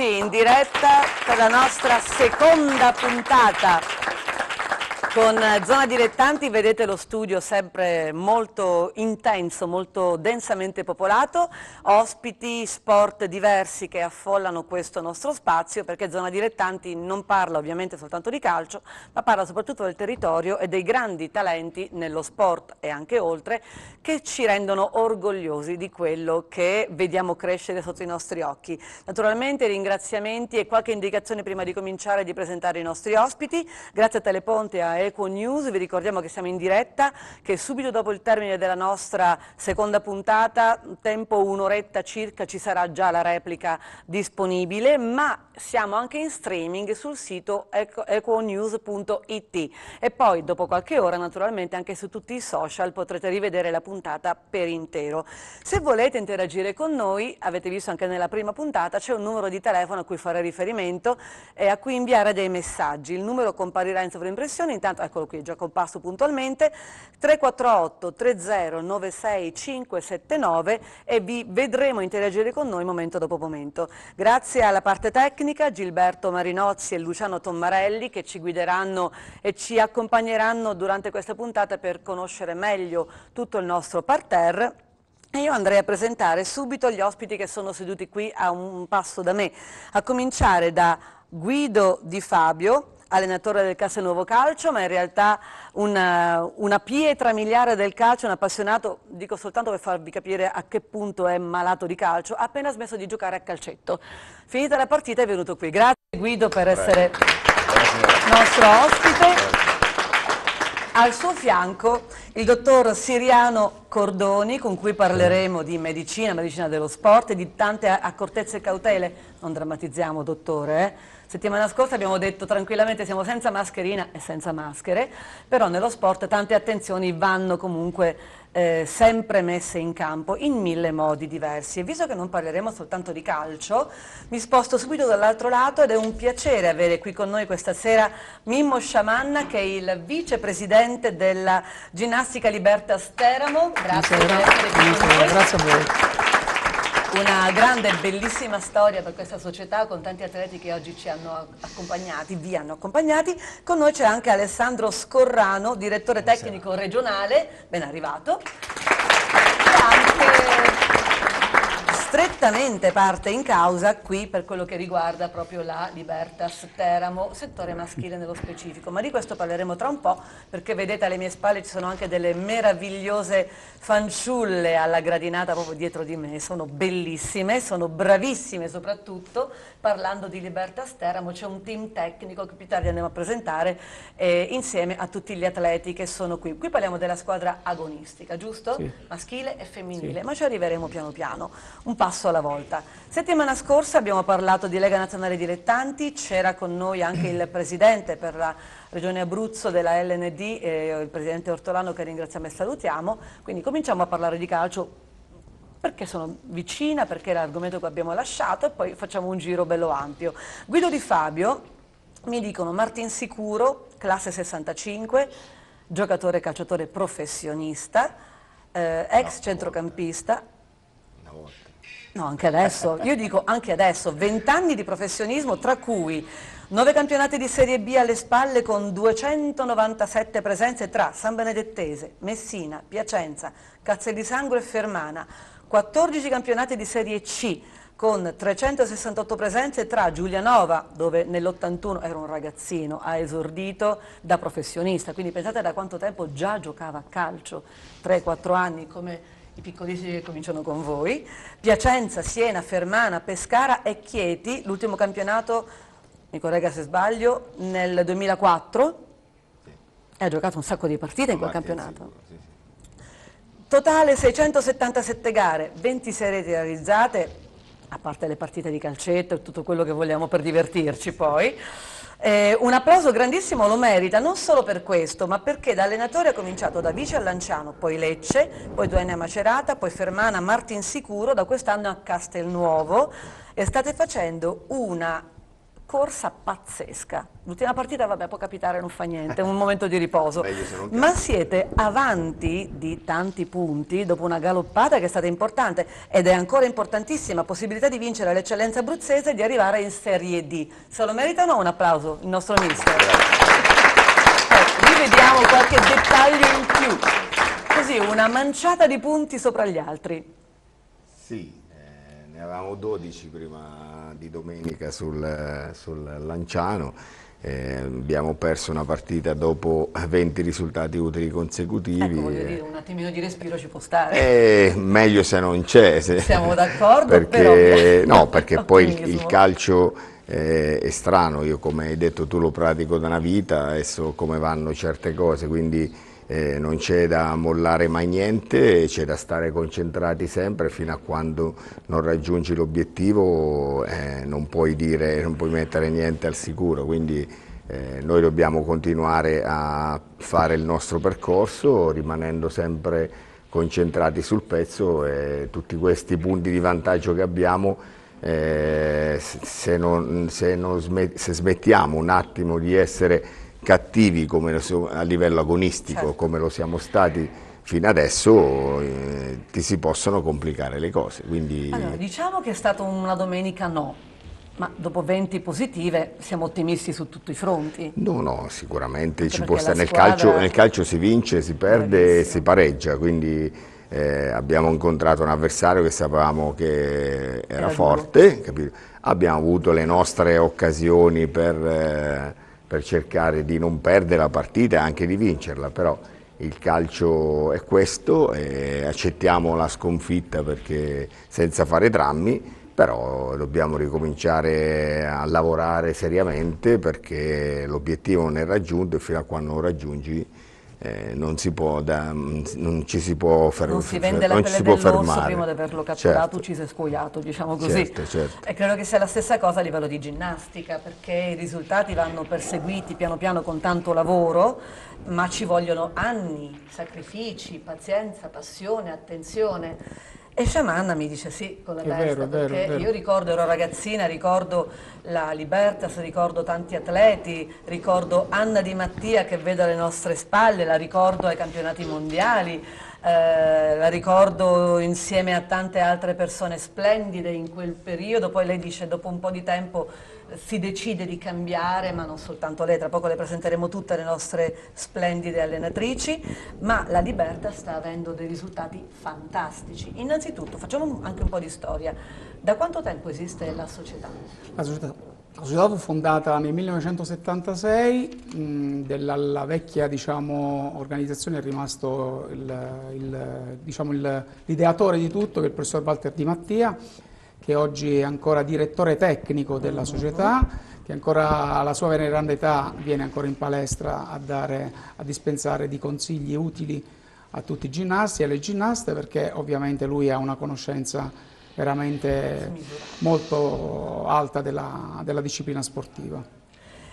In diretta per la nostra seconda puntata con Zona Dilettanti vedete lo studio sempre molto intenso, molto densamente popolato, ospiti, sport diversi che affollano questo nostro spazio perché Zona Dilettanti non parla ovviamente soltanto di calcio, ma parla soprattutto del territorio e dei grandi talenti nello sport e anche oltre che ci rendono orgogliosi di quello che vediamo crescere sotto i nostri occhi. Naturalmente ringraziamenti e qualche indicazione prima di cominciare di presentare i nostri ospiti, grazie a Teleponte e a Eco News, vi ricordiamo che siamo in diretta, che subito dopo il termine della nostra seconda puntata, tempo un'oretta circa, ci sarà già la replica disponibile, ma siamo anche in streaming sul sito econews.it e poi dopo qualche ora naturalmente anche su tutti i social potrete rivedere la puntata per intero. Se volete interagire con noi, avete visto anche nella prima puntata, c'è un numero di telefono a cui fare riferimento e a cui inviare dei messaggi. Il numero comparirà in sovraimpressione, intanto eccolo qui, già comparso puntualmente, 348 30 96 579 e vi vedremo interagire con noi momento dopo momento. Grazie alla parte tecnica, Gilberto Marinozzi e Luciano Tommarelli che ci guideranno e ci accompagneranno durante questa puntata per conoscere meglio tutto il nostro parterre. E io andrei a presentare subito gli ospiti che sono seduti qui a un passo da me, a cominciare da Guido Di Fabio, allenatore del Castelnuovo Calcio, ma in realtà una, una, pietra miliare del calcio, un appassionato, dico soltanto per farvi capire a che punto è malato di calcio, ha appena smesso di giocare a calcetto. Finita la partita è venuto qui. Grazie Guido per essere nostro ospite. Al suo fianco il dottor Siriano Cordoni, con cui parleremo di medicina, medicina dello sport e di tante accortezze e cautele. Non drammatizziamo, dottore, eh? Settimana scorsa abbiamo detto tranquillamente siamo senza mascherina e senza maschere, però nello sport tante attenzioni vanno comunque eh, sempre messe in campo in mille modi diversi e visto che non parleremo soltanto di calcio mi sposto subito dall'altro lato ed è un piacere avere qui con noi questa sera Mimmo Sciamanna che è il vicepresidente della Ginnastica Libertas Teramo grazie per essere qui con noi grazie a voi una grande e bellissima storia per questa società con tanti atleti che oggi ci hanno accompagnati, vi hanno accompagnati. Con noi c'è anche Alessandro Scorrano, direttore tecnico regionale, ben arrivato. E anche strettamente parte in causa qui per quello che riguarda proprio la Libertas Teramo, settore maschile nello specifico, ma di questo parleremo tra un po' perché vedete alle mie spalle ci sono anche delle meravigliose fanciulle alla gradinata proprio dietro di me, sono bellissime, sono bravissime soprattutto, parlando di Libertas Teramo c'è un team tecnico che più tardi andiamo a presentare eh, insieme a tutti gli atleti che sono qui. Qui parliamo della squadra agonistica, giusto? Sì. Maschile e femminile, sì. ma ci arriveremo piano piano. Un passo alla volta. Settimana scorsa abbiamo parlato di Lega Nazionale Dilettanti, c'era con noi anche il presidente per la Regione Abruzzo della LND, eh, il presidente Ortolano che ringraziamo e salutiamo, quindi cominciamo a parlare di calcio perché sono vicina, perché è l'argomento che abbiamo lasciato e poi facciamo un giro bello ampio. Guido Di Fabio, mi dicono Martin Sicuro, classe 65, giocatore calciatore professionista, eh, ex no, centrocampista. Una volta. No, anche adesso, io dico anche adesso, 20 anni di professionismo tra cui 9 campionati di Serie B alle spalle con 297 presenze tra San Benedettese, Messina, Piacenza, Cazzellissangro e Fermana, 14 campionati di Serie C con 368 presenze tra Giulianova, dove nell'81 era un ragazzino, ha esordito da professionista, quindi pensate da quanto tempo già giocava a calcio, 3-4 anni come i piccolissimi che cominciano con voi, Piacenza, Siena, Fermana, Pescara e Chieti, l'ultimo campionato, mi corregga se sbaglio, nel 2004, e ha giocato un sacco di partite in quel campionato. Totale 677 gare, 26 reti realizzate, a parte le partite di calcetto e tutto quello che vogliamo per divertirci poi, eh, un applauso grandissimo lo merita, non solo per questo, ma perché da allenatore ha cominciato da Vice a Lanciano, poi Lecce, poi due anni a Macerata, poi Fermana, Martin Sicuro, da quest'anno a Castelnuovo e state facendo una corsa pazzesca. L'ultima partita, vabbè, può capitare, non fa niente, è un momento di riposo. Ma siete avanti di tanti punti dopo una galoppata che è stata importante ed è ancora importantissima, possibilità di vincere l'eccellenza abruzzese e di arrivare in Serie D. Se lo meritano un applauso il nostro mister. Eh, vediamo qualche dettaglio in più. Così, una manciata di punti sopra gli altri. Sì, ne avevamo 12 prima di domenica sul, sul Lanciano, eh, abbiamo perso una partita dopo 20 risultati utili consecutivi. Ecco, voglio dire, un attimino di respiro ci può stare. Eh, meglio se non c'è. Siamo d'accordo, perché, No, perché poi il, il calcio eh, è strano, io come hai detto tu lo pratico da una vita e so come vanno certe cose, quindi eh, non c'è da mollare mai niente, c'è da stare concentrati sempre fino a quando non raggiungi l'obiettivo eh, non, puoi dire, non puoi mettere niente al sicuro, quindi eh, noi dobbiamo continuare a fare il nostro percorso rimanendo sempre concentrati sul pezzo e tutti questi punti di vantaggio che abbiamo eh, se, non, se, non smet se smettiamo un attimo di essere cattivi a livello agonistico certo. come lo siamo stati fino adesso eh, ti si possono complicare le cose. Quindi... Allora, diciamo che è stata una domenica no, ma dopo 20 positive siamo ottimisti su tutti i fronti? No, no, sicuramente ci può stare. Nel, squadra... calcio, nel, calcio, si vince, si perde e si pareggia, quindi eh, abbiamo incontrato un avversario che sapevamo che era, era forte, abbiamo avuto le nostre occasioni per... Eh, per cercare di non perdere la partita e anche di vincerla, però il calcio è questo, e accettiamo la sconfitta perché senza fare drammi, però dobbiamo ricominciare a lavorare seriamente perché l'obiettivo non è raggiunto e fino a quando lo raggiungi eh, non, si può da, non ci si può fermare. Non si vende la pelle dell'orso prima di averlo catturato, certo. ucciso e scuoiato, diciamo così. Certo, certo. E credo che sia la stessa cosa a livello di ginnastica, perché i risultati vanno perseguiti piano piano con tanto lavoro, ma ci vogliono anni, sacrifici, pazienza, passione, attenzione. E Sciamanna mi dice sì con la è testa, vero, perché vero, vero. io ricordo, ero ragazzina, ricordo la Libertas, ricordo tanti atleti, ricordo Anna Di Mattia che vedo alle nostre spalle, la ricordo ai campionati mondiali, eh, la ricordo insieme a tante altre persone splendide in quel periodo, poi lei dice dopo un po' di tempo si decide di cambiare, ma non soltanto lei, tra poco le presenteremo tutte le nostre splendide allenatrici, ma la Liberta sta avendo dei risultati fantastici. Innanzitutto facciamo anche un po' di storia. Da quanto tempo esiste la società? La società, la società fu fondata nel 1976, mh, della vecchia diciamo, organizzazione è rimasto l'ideatore diciamo, di tutto, che è il professor Walter Di Mattia, che oggi è ancora direttore tecnico della società, che ancora alla sua veneranda età viene ancora in palestra a, dare, a dispensare di consigli utili a tutti i ginnasti e alle ginnaste perché ovviamente lui ha una conoscenza veramente molto alta della, della disciplina sportiva.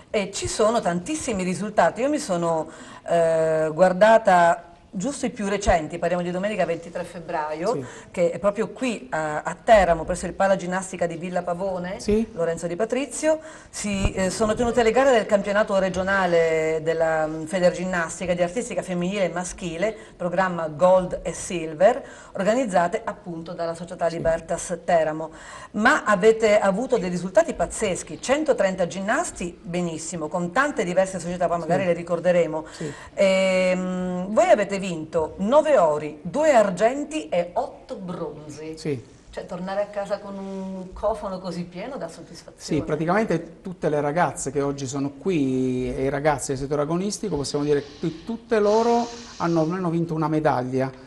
E ci sono tantissimi risultati, io mi sono eh, guardata giusto i più recenti, parliamo di domenica 23 febbraio, sì. che è proprio qui a, a, Teramo, presso il Pala Ginnastica di Villa Pavone, sì. Lorenzo Di Patrizio, si eh, sono tenute le gare del campionato regionale della um, Federginnastica di artistica femminile e maschile, programma Gold e Silver, organizzate appunto dalla società Libertas Teramo. Ma avete avuto dei risultati pazzeschi, 130 ginnasti, benissimo, con tante diverse società, poi magari sì. le ricorderemo. E, ehm, voi avete vinto 9 ori, 2 argenti e 8 bronzi. Sì. Cioè tornare a casa con un cofano così pieno dà soddisfazione. Sì, praticamente tutte le ragazze che oggi sono qui e i ragazzi del settore agonistico, possiamo dire che tutte loro hanno almeno vinto una medaglia.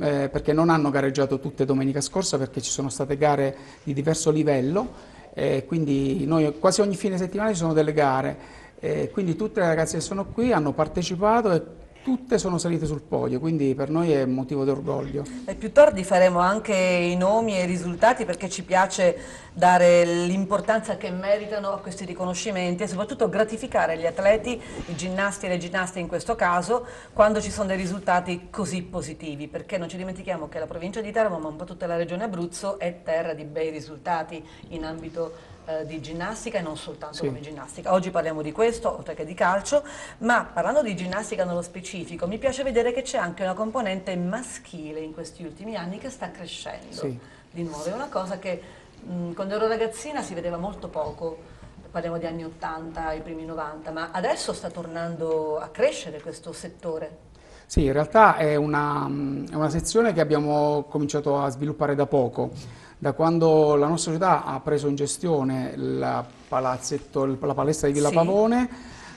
Eh, perché non hanno gareggiato tutte domenica scorsa perché ci sono state gare di diverso livello eh, quindi noi quasi ogni fine settimana ci sono delle gare eh, quindi tutte le ragazze che sono qui hanno partecipato e tutte sono salite sul podio, quindi per noi è motivo d'orgoglio. Più tardi faremo anche i nomi e i risultati perché ci piace dare l'importanza che meritano a questi riconoscimenti e soprattutto gratificare gli atleti, i ginnasti e le ginnaste in questo caso, quando ci sono dei risultati così positivi, perché non ci dimentichiamo che la provincia di Teramo, ma un po' tutta la regione Abruzzo, è terra di bei risultati in ambito eh, di ginnastica e non soltanto sì. come ginnastica. Oggi parliamo di questo, oltre che di calcio, ma parlando di ginnastica nello specifico, mi piace vedere che c'è anche una componente maschile in questi ultimi anni che sta crescendo. Sì. Di nuovo, è una cosa che mh, quando ero ragazzina si vedeva molto poco parliamo di anni 80, i primi 90, ma adesso sta tornando a crescere questo settore. Sì, in realtà è una, è una sezione che abbiamo cominciato a sviluppare da poco. Da quando la nostra società ha preso in gestione la, la palestra di Villa sì. Pavone,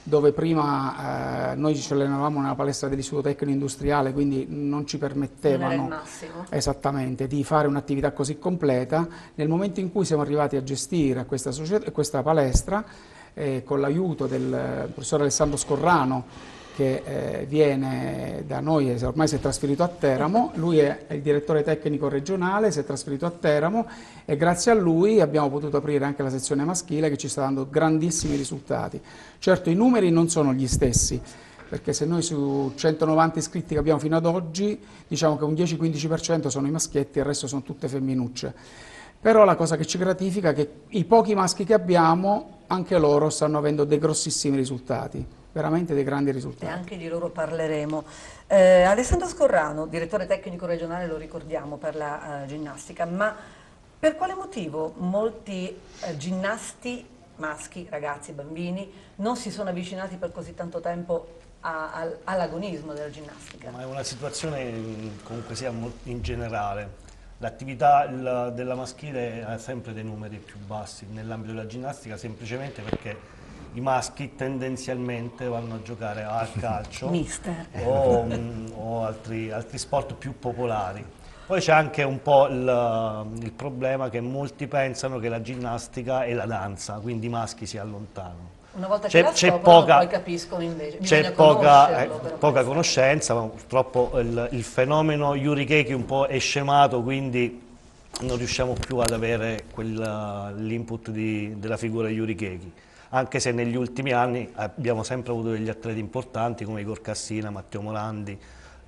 dove prima eh, noi ci allenavamo nella palestra dell'Istituto Tecnico Industriale, quindi non ci permettevano non esattamente di fare un'attività così completa. Nel momento in cui siamo arrivati a gestire questa, questa palestra, eh, con l'aiuto del professor Alessandro Scorrano, che eh, viene da noi, ormai si è trasferito a Teramo, lui è il direttore tecnico regionale, si è trasferito a Teramo e grazie a lui abbiamo potuto aprire anche la sezione maschile che ci sta dando grandissimi risultati. Certo i numeri non sono gli stessi, perché se noi su 190 iscritti che abbiamo fino ad oggi, diciamo che un 10-15% sono i maschietti e il resto sono tutte femminucce. Però la cosa che ci gratifica è che i pochi maschi che abbiamo, anche loro stanno avendo dei grossissimi risultati veramente dei grandi risultati. E anche di loro parleremo. Eh, Alessandro Scorrano, direttore tecnico regionale, lo ricordiamo per la uh, ginnastica, ma per quale motivo molti uh, ginnasti maschi, ragazzi, bambini, non si sono avvicinati per così tanto tempo all'agonismo della ginnastica? Ma è una situazione comunque sia in generale. L'attività della maschile ha sempre dei numeri più bassi nell'ambito della ginnastica semplicemente perché i maschi tendenzialmente vanno a giocare al calcio o, um, o altri, altri, sport più popolari. Poi c'è anche un po' il, il, problema che molti pensano che la ginnastica è la danza, quindi i maschi si allontanano. Una volta che c'è poca, poi capiscono invece. C'è poca, eh, poca conoscenza, ma purtroppo il, il fenomeno Yuri Keiki un po' è scemato, quindi non riusciamo più ad avere l'input della figura Yuri Keiki anche se negli ultimi anni abbiamo sempre avuto degli atleti importanti come Igor Cassina, Matteo Molandi,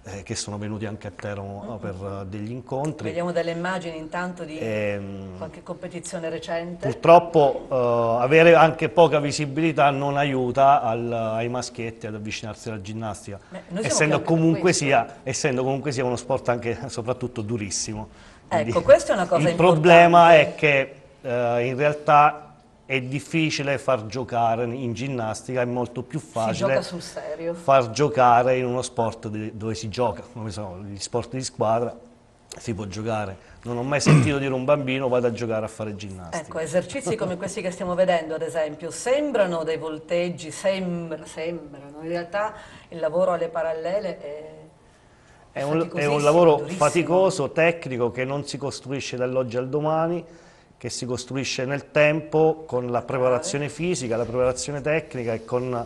eh, che sono venuti anche a Teramo mm -hmm. per uh, degli incontri. Vediamo delle immagini intanto di ehm, qualche competizione recente. Purtroppo uh, avere anche poca visibilità non aiuta al, ai maschietti ad avvicinarsi alla ginnastica, essendo, comunque sia, essendo, comunque sia, uno sport anche soprattutto durissimo. Quindi ecco, questa è una cosa il importante. Il problema è che uh, in realtà è difficile far giocare in ginnastica, è molto più facile far giocare in uno sport dove si gioca, come sono gli sport di squadra, si può giocare. Non ho mai sentito dire un bambino vado a giocare a fare ginnastica. Ecco, esercizi come questi che stiamo vedendo, ad esempio, sembrano dei volteggi, sembra, sembrano, in realtà il lavoro alle parallele è... È un, è un lavoro durissimo. faticoso, tecnico, che non si costruisce dall'oggi al domani, che si costruisce nel tempo con la preparazione fisica, la preparazione tecnica e con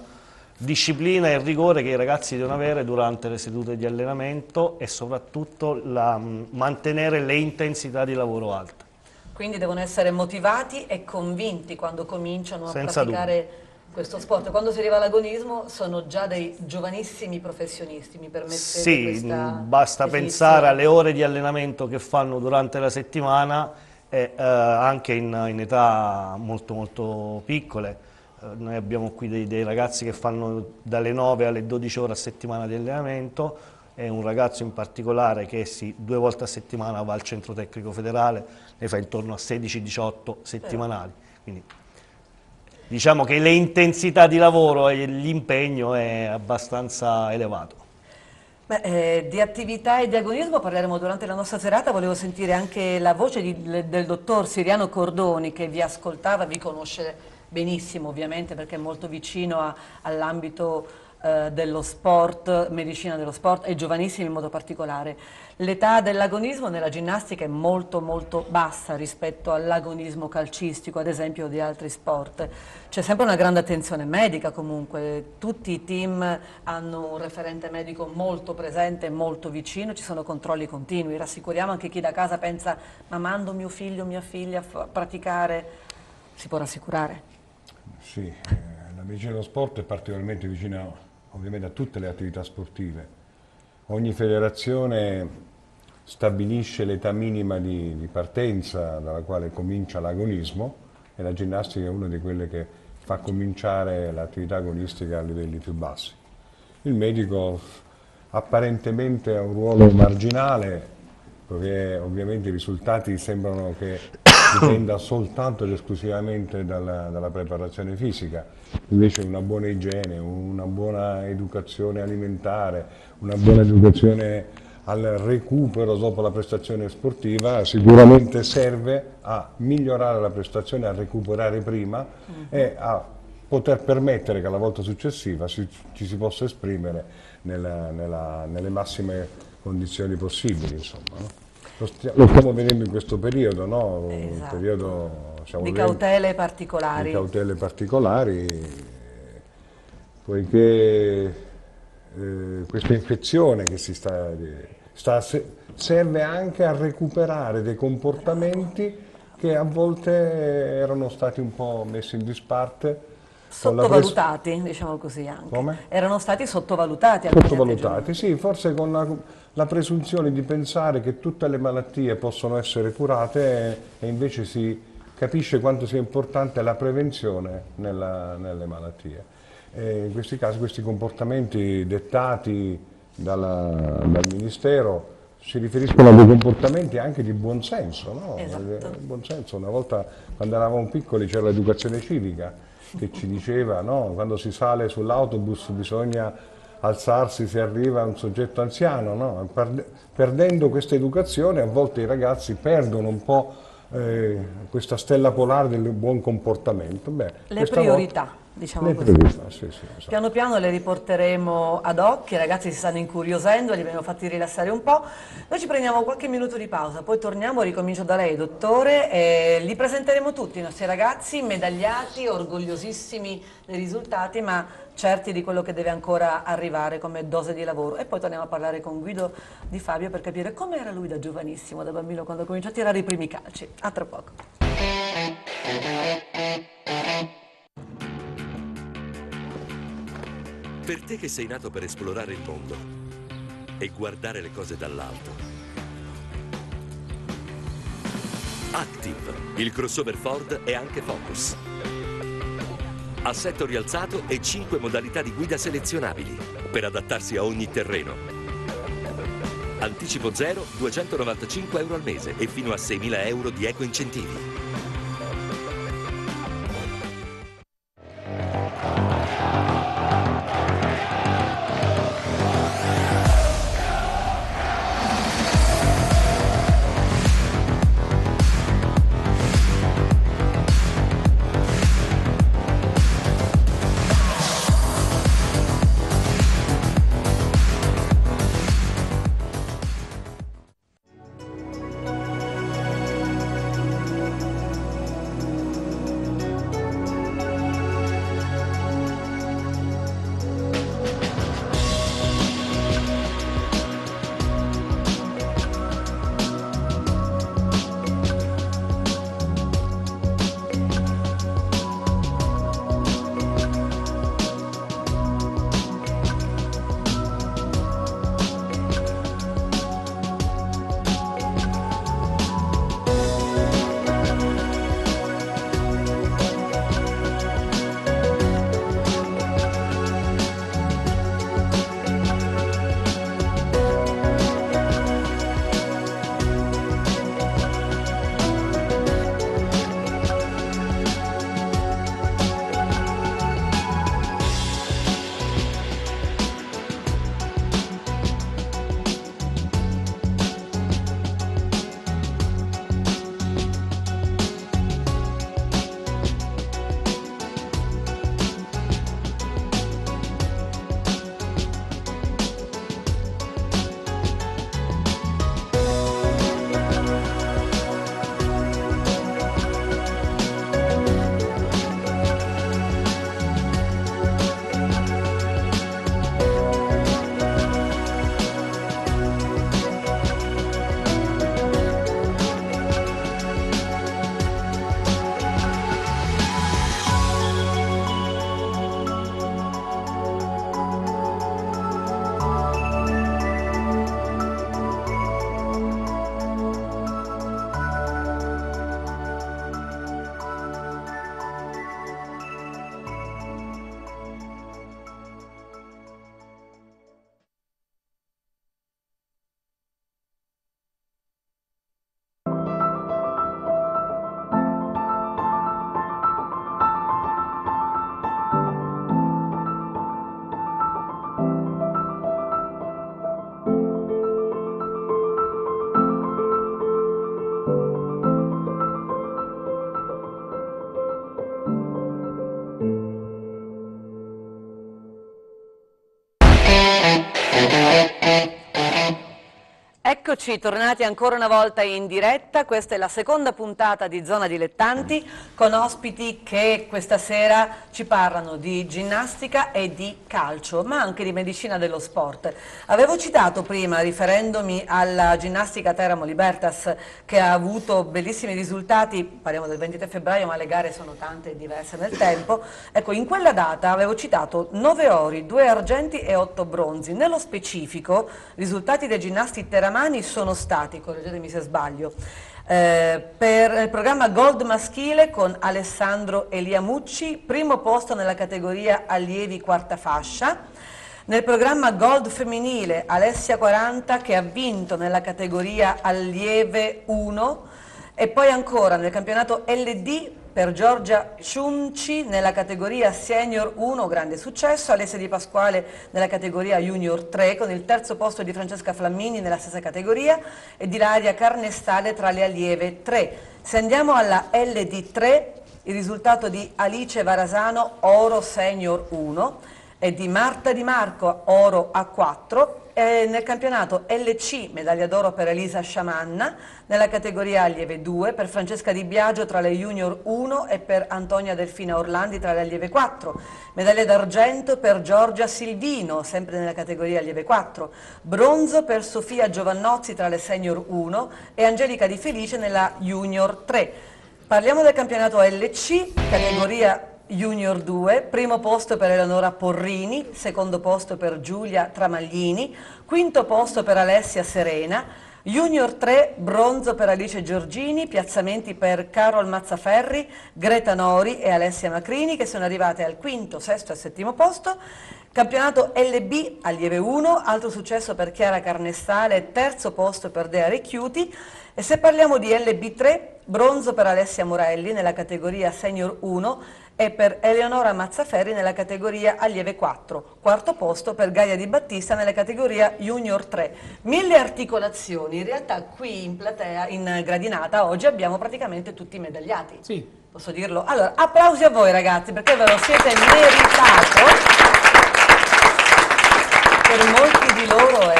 disciplina e rigore che i ragazzi devono avere durante le sedute di allenamento e soprattutto la, mantenere le intensità di lavoro alte. Quindi devono essere motivati e convinti quando cominciano a Senza praticare dubbio. questo sport. Quando si arriva all'agonismo sono già dei giovanissimi professionisti, mi permettete Sì, basta pensare alle ore di allenamento che fanno durante la settimana e eh, anche in, in, età molto molto piccole. Eh, noi abbiamo qui dei, dei, ragazzi che fanno dalle 9 alle 12 ore a settimana di allenamento e un ragazzo in particolare che sì, due volte a settimana va al centro tecnico federale, ne fa intorno a 16-18 settimanali. Quindi, diciamo che le intensità di lavoro e l'impegno è abbastanza elevato. Beh, eh, di attività e di agonismo parleremo durante la nostra serata, volevo sentire anche la voce di, del dottor Siriano Cordoni che vi ascoltava, vi conosce benissimo ovviamente perché è molto vicino all'ambito eh, dello sport, medicina dello sport e giovanissimi in modo particolare. L'età dell'agonismo nella ginnastica è molto molto bassa rispetto all'agonismo calcistico, ad esempio di altri sport. C'è sempre una grande attenzione medica comunque, tutti i team hanno un referente medico molto presente molto vicino, ci sono controlli continui, rassicuriamo anche chi da casa pensa ma mando mio figlio o mia figlia a praticare, si può rassicurare? Sì, eh, la medicina dello sport è particolarmente vicina ovviamente a tutte le attività sportive. Ogni federazione stabilisce l'età minima di, di, partenza dalla quale comincia l'agonismo e la ginnastica è una di quelle che fa cominciare l'attività agonistica a livelli più bassi. Il medico apparentemente ha un ruolo marginale, perché ovviamente i risultati sembrano che dipenda soltanto ed esclusivamente dalla, dalla, preparazione fisica, invece una buona igiene, una buona educazione alimentare, una buona educazione al recupero dopo la prestazione sportiva sicuramente serve a migliorare la prestazione, a recuperare prima uh mhm. -huh. e a poter permettere che alla volta successiva si, ci si possa esprimere nella, nella, nelle massime condizioni possibili. Insomma, no? lo, stiamo, lo, stiamo vedendo in questo periodo, no? esatto. periodo di cautele particolari. Di cautele particolari, poiché eh, questa infezione che si sta, sta, serve anche a recuperare dei comportamenti che a volte erano stati un po' messi in disparte Sottovalutati, diciamo così anche. Come? Erano stati sottovalutati. Sottovalutati, sì, forse con la, la, presunzione di pensare che tutte le malattie possono essere curate e, e invece si capisce quanto sia importante la prevenzione nella, nelle malattie. E in questi casi questi comportamenti dettati dalla, dal Ministero si riferiscono a dei comportamenti anche di buonsenso, no? esatto. buonsenso. Una volta quando eravamo piccoli c'era l'educazione civica, che ci diceva no, quando si sale sull'autobus bisogna alzarsi se arriva un soggetto anziano, no? perdendo questa educazione a volte i ragazzi perdono un po' eh, questa stella polare del buon comportamento. Beh, Le priorità. Volta, diciamo così. Priorità, sì, sì, esatto. Piano piano le riporteremo ad occhio, i ragazzi si stanno incuriosendo, li abbiamo fatti rilassare un po'. Noi ci prendiamo qualche minuto di pausa, poi torniamo, ricomincio da lei, dottore, e li presenteremo tutti i nostri ragazzi, medagliati, orgogliosissimi dei risultati, ma certi di quello che deve ancora arrivare come dose di lavoro. E poi torniamo a parlare con Guido Di Fabio per capire come era lui da giovanissimo, da bambino, quando ha cominciato a tirare i primi calci. A tra poco. Per te che sei nato per esplorare il mondo e guardare le cose dall'alto. Active, il crossover Ford è anche Focus. Assetto rialzato e 5 modalità di guida selezionabili per adattarsi a ogni terreno. Anticipo zero, 295 euro al mese e fino a 6.000 euro di eco incentivi. Eccoci tornati ancora una volta in diretta, questa è la seconda puntata di Zona Dilettanti con ospiti che questa sera ci parlano di ginnastica e di calcio, ma anche di medicina dello sport. Avevo citato prima, riferendomi alla ginnastica Teramo Libertas che ha avuto bellissimi risultati, parliamo del 23 febbraio ma le gare sono tante e diverse nel tempo, ecco in quella data avevo citato 9 ori, 2 argenti e 8 bronzi, nello specifico risultati dei ginnasti teramani sono stati, correggetemi se sbaglio, eh, per il programma Gold maschile con Alessandro Eliamucci, primo posto nella categoria allievi quarta fascia, nel programma Gold femminile Alessia 40 che ha vinto nella categoria allieve 1 e poi ancora nel campionato LD per Giorgia Ciunci nella categoria Senior 1, grande successo, Alessia Di Pasquale nella categoria Junior 3 con il terzo posto di Francesca Flammini nella stessa categoria e di Laria Carnestale tra le allieve 3. Se andiamo alla LD3 il risultato di Alice Varasano Oro Senior 1 e di Marta Di Marco Oro A4 eh, nel campionato LC medaglia d'oro per Elisa Sciamanna, nella categoria allieve 2 per Francesca Di Biagio tra le junior 1 e per Antonia Delfina Orlandi tra le allieve 4, medaglia d'argento per Giorgia Silvino sempre nella categoria allieve 4, bronzo per Sofia Giovannozzi tra le senior 1 e Angelica Di Felice nella junior 3. Parliamo del campionato LC, categoria Junior 2, primo posto per Eleonora Porrini, secondo posto per Giulia Tramaglini, quinto posto per Alessia Serena, Junior 3, bronzo per Alice Giorgini, piazzamenti per Carol Mazzaferri, Greta Nori e Alessia Macrini che sono arrivate al quinto, sesto e settimo posto. Campionato LB, allieve 1, altro successo per Chiara Carnestale, terzo posto per Dea Recchiuti. E se parliamo di LB3, bronzo per Alessia Morelli nella categoria Senior 1, e per Eleonora Mazzaferri nella categoria Allieve 4, quarto posto per Gaia Di Battista nella categoria Junior 3. Mille articolazioni, in realtà qui in platea, in gradinata, oggi abbiamo praticamente tutti medagliati. Sì. Posso dirlo? Allora, applausi a voi ragazzi perché ve lo siete meritato. Per molti di loro è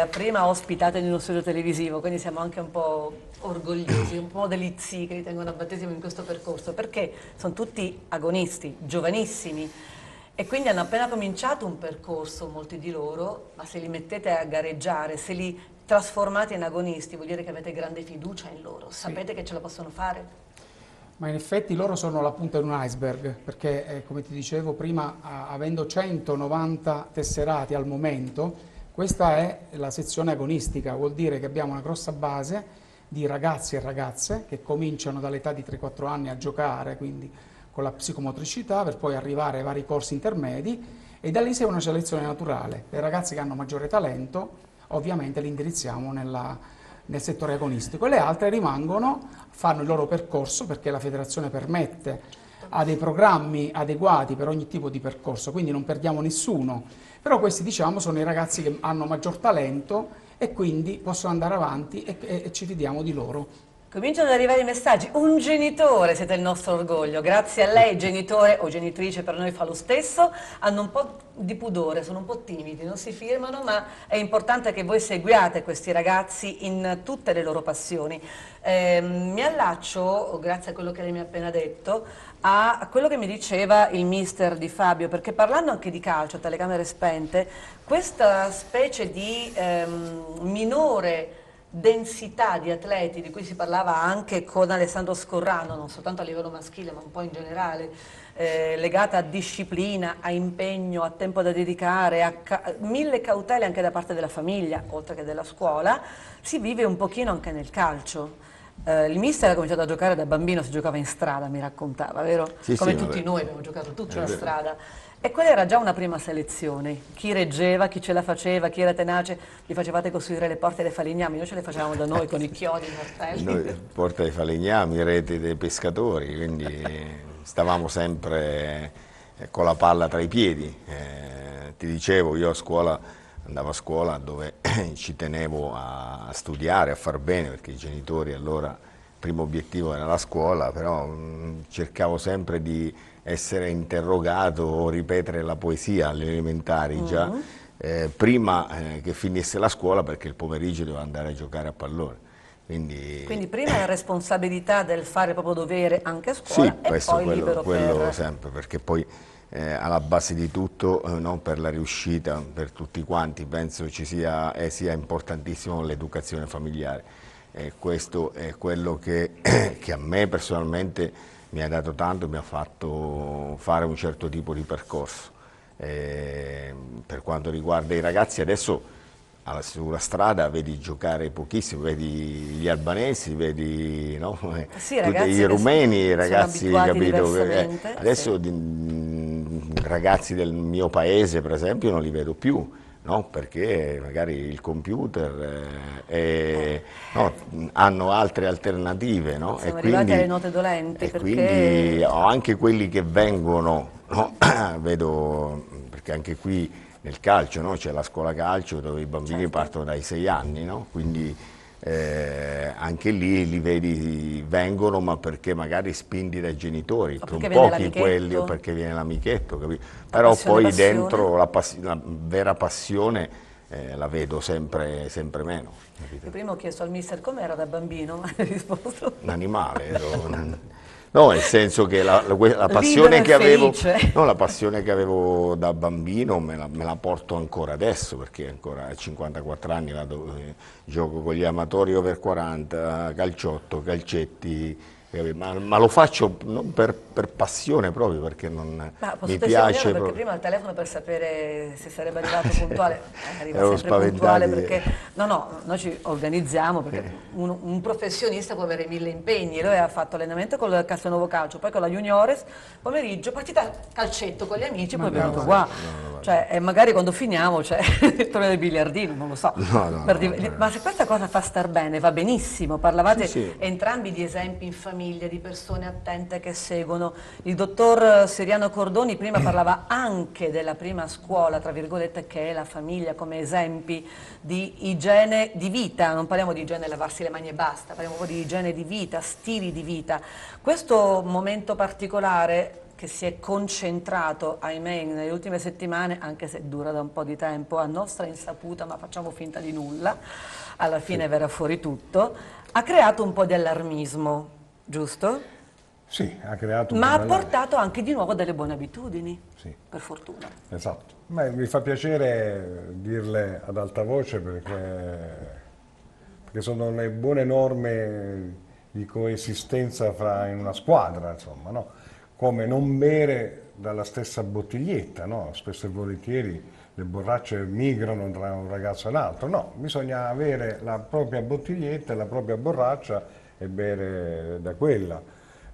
la prima ospitata in uno studio televisivo, quindi siamo anche un po' orgogliosi, un po' delizi che li tengono a battesimo in questo percorso, perché sono tutti agonisti, giovanissimi, e quindi hanno appena cominciato un percorso, molti di loro, ma se li mettete a gareggiare, se li trasformate in agonisti, vuol dire che avete grande fiducia in loro, sapete sì. che ce la possono fare? Ma in effetti loro sono la punta di un iceberg, perché eh, come ti dicevo prima, avendo 190 tesserati al momento, questa è la sezione agonistica, vuol dire che abbiamo una grossa base di ragazzi e ragazze che cominciano dall'età di 3-4 anni a giocare, quindi con la psicomotricità, per poi arrivare ai vari corsi intermedi e da lì si è una selezione naturale. Le ragazze che hanno maggiore talento ovviamente li indirizziamo nella, nel settore agonistico e le altre rimangono, fanno il loro percorso perché la federazione permette, ha dei programmi adeguati per ogni tipo di percorso, quindi non perdiamo nessuno, però questi diciamo sono i ragazzi che hanno maggior talento e quindi possono andare avanti e, e, e ci fidiamo di loro. Cominciano ad arrivare i messaggi, un genitore siete il nostro orgoglio, grazie a lei genitore o genitrice per noi fa lo stesso, hanno un po' di pudore, sono un po' timidi, non si firmano ma è importante che voi seguiate questi ragazzi in tutte le loro passioni. Eh, mi allaccio, grazie a quello che lei mi ha appena detto, a quello che mi diceva il mister di Fabio, perché parlando anche di calcio, telecamere spente, questa specie di ehm, minore densità di atleti di cui si parlava anche con Alessandro Scorrano, non soltanto a livello maschile ma un po' in generale, eh, legata a disciplina, a impegno, a tempo da dedicare, a ca mille cautele anche da parte della famiglia, oltre che della scuola, si vive un pochino anche nel calcio. Eh, il mister ha cominciato a giocare da bambino, si giocava in strada, mi raccontava, vero? Sì, Come sì, tutti vabbè. noi abbiamo giocato tutti in strada. E quella era già una prima selezione. Chi reggeva, chi ce la faceva, chi era tenace, gli facevate costruire le porte dei falegnami, noi ce le facevamo da noi con i chiodi, i martelli. Noi, porta dei falegnami, rete dei pescatori, quindi stavamo sempre eh, con la palla tra i piedi. Eh, ti dicevo, io a scuola andavo a scuola dove ci tenevo a studiare, a far bene, perché i genitori allora il primo obiettivo era la scuola, però mh, cercavo sempre di essere interrogato o ripetere la poesia alle elementari già, uh -huh. eh, prima eh, che finisse la scuola perché il pomeriggio doveva andare a giocare a pallone. Quindi, Quindi prima la responsabilità del fare proprio dovere anche a scuola sì, e poi quello, libero quello per... sempre, perché poi eh, alla base di tutto, eh, no, per la riuscita, per tutti quanti, penso ci sia, eh, sia importantissimo l'educazione familiare. questo è quello che, che a me personalmente mi ha dato tanto, mi ha fatto fare un certo tipo di percorso. Eh, per quanto riguarda i ragazzi adesso sulla strada vedi giocare pochissimo, vedi gli albanesi, vedi no? sì, i rumeni, i ragazzi, capito? Adesso sì. di, ragazzi del mio paese per esempio non li vedo più. No? perché magari il computer eh, eh, no, hanno altre alternative. No? Siamo e quindi, alle note dolenti. E perché... quindi anche quelli che vengono, vedo, perché anche qui nel calcio c'è la scuola calcio dove i bambini certo. partono dai sei anni, quindi eh, anche lì li vedi, vengono ma perché magari spinti dai genitori, sono pochi quelli o perché viene l'amichetto, però poi passione. dentro la, la, vera passione eh, la vedo sempre, sempre meno. Capito? Io prima ho chiesto al mister com'era da bambino, ma hai risposto... Un animale, No, nel senso che la, la, la, passione che avevo, no, la, passione che avevo, da bambino me la, me la, porto ancora adesso, perché ancora a 54 anni vado, eh, gioco con gli amatori over 40, calciotto, calcetti, ma, ma, lo faccio non per, per, passione proprio perché non mi piace perché proprio. prima il telefono per sapere se sarebbe arrivato puntuale eh, arriva sempre puntuale perché no no noi ci organizziamo perché un, un, professionista può avere mille impegni lui ha fatto allenamento con il Castelnuovo Calcio poi con la Juniores pomeriggio partita calcetto con gli amici ma poi è venuto qua. no, cioè, e magari quando finiamo c'è il torneo del biliardino non lo so. Ma se questa cosa fa star bene va benissimo parlavate sì, sì. entrambi di esempi in famiglia famiglie, di persone attente che seguono. Il dottor Siriano Cordoni prima parlava anche della prima scuola, tra virgolette, che è la famiglia come esempi di igiene di vita, non parliamo di igiene lavarsi le mani e basta, parliamo proprio di igiene di vita, stili di vita. Questo momento particolare che si è concentrato, ahimè, nelle ultime settimane, anche se dura da un po' di tempo, a nostra insaputa, ma facciamo finta di nulla, alla fine verrà fuori tutto, ha creato un po' di allarmismo giusto? Sì, ha creato un Ma ha portato anche di nuovo delle buone abitudini, sì. per fortuna. Esatto. Ma mi fa piacere dirle ad alta voce perché, perché sono le buone norme di coesistenza fra, in una squadra, insomma, no? come non bere dalla stessa bottiglietta, no? spesso e volentieri le borracce migrano tra un ragazzo e un altro, no, bisogna avere la propria bottiglietta, la propria borraccia e bere da quella.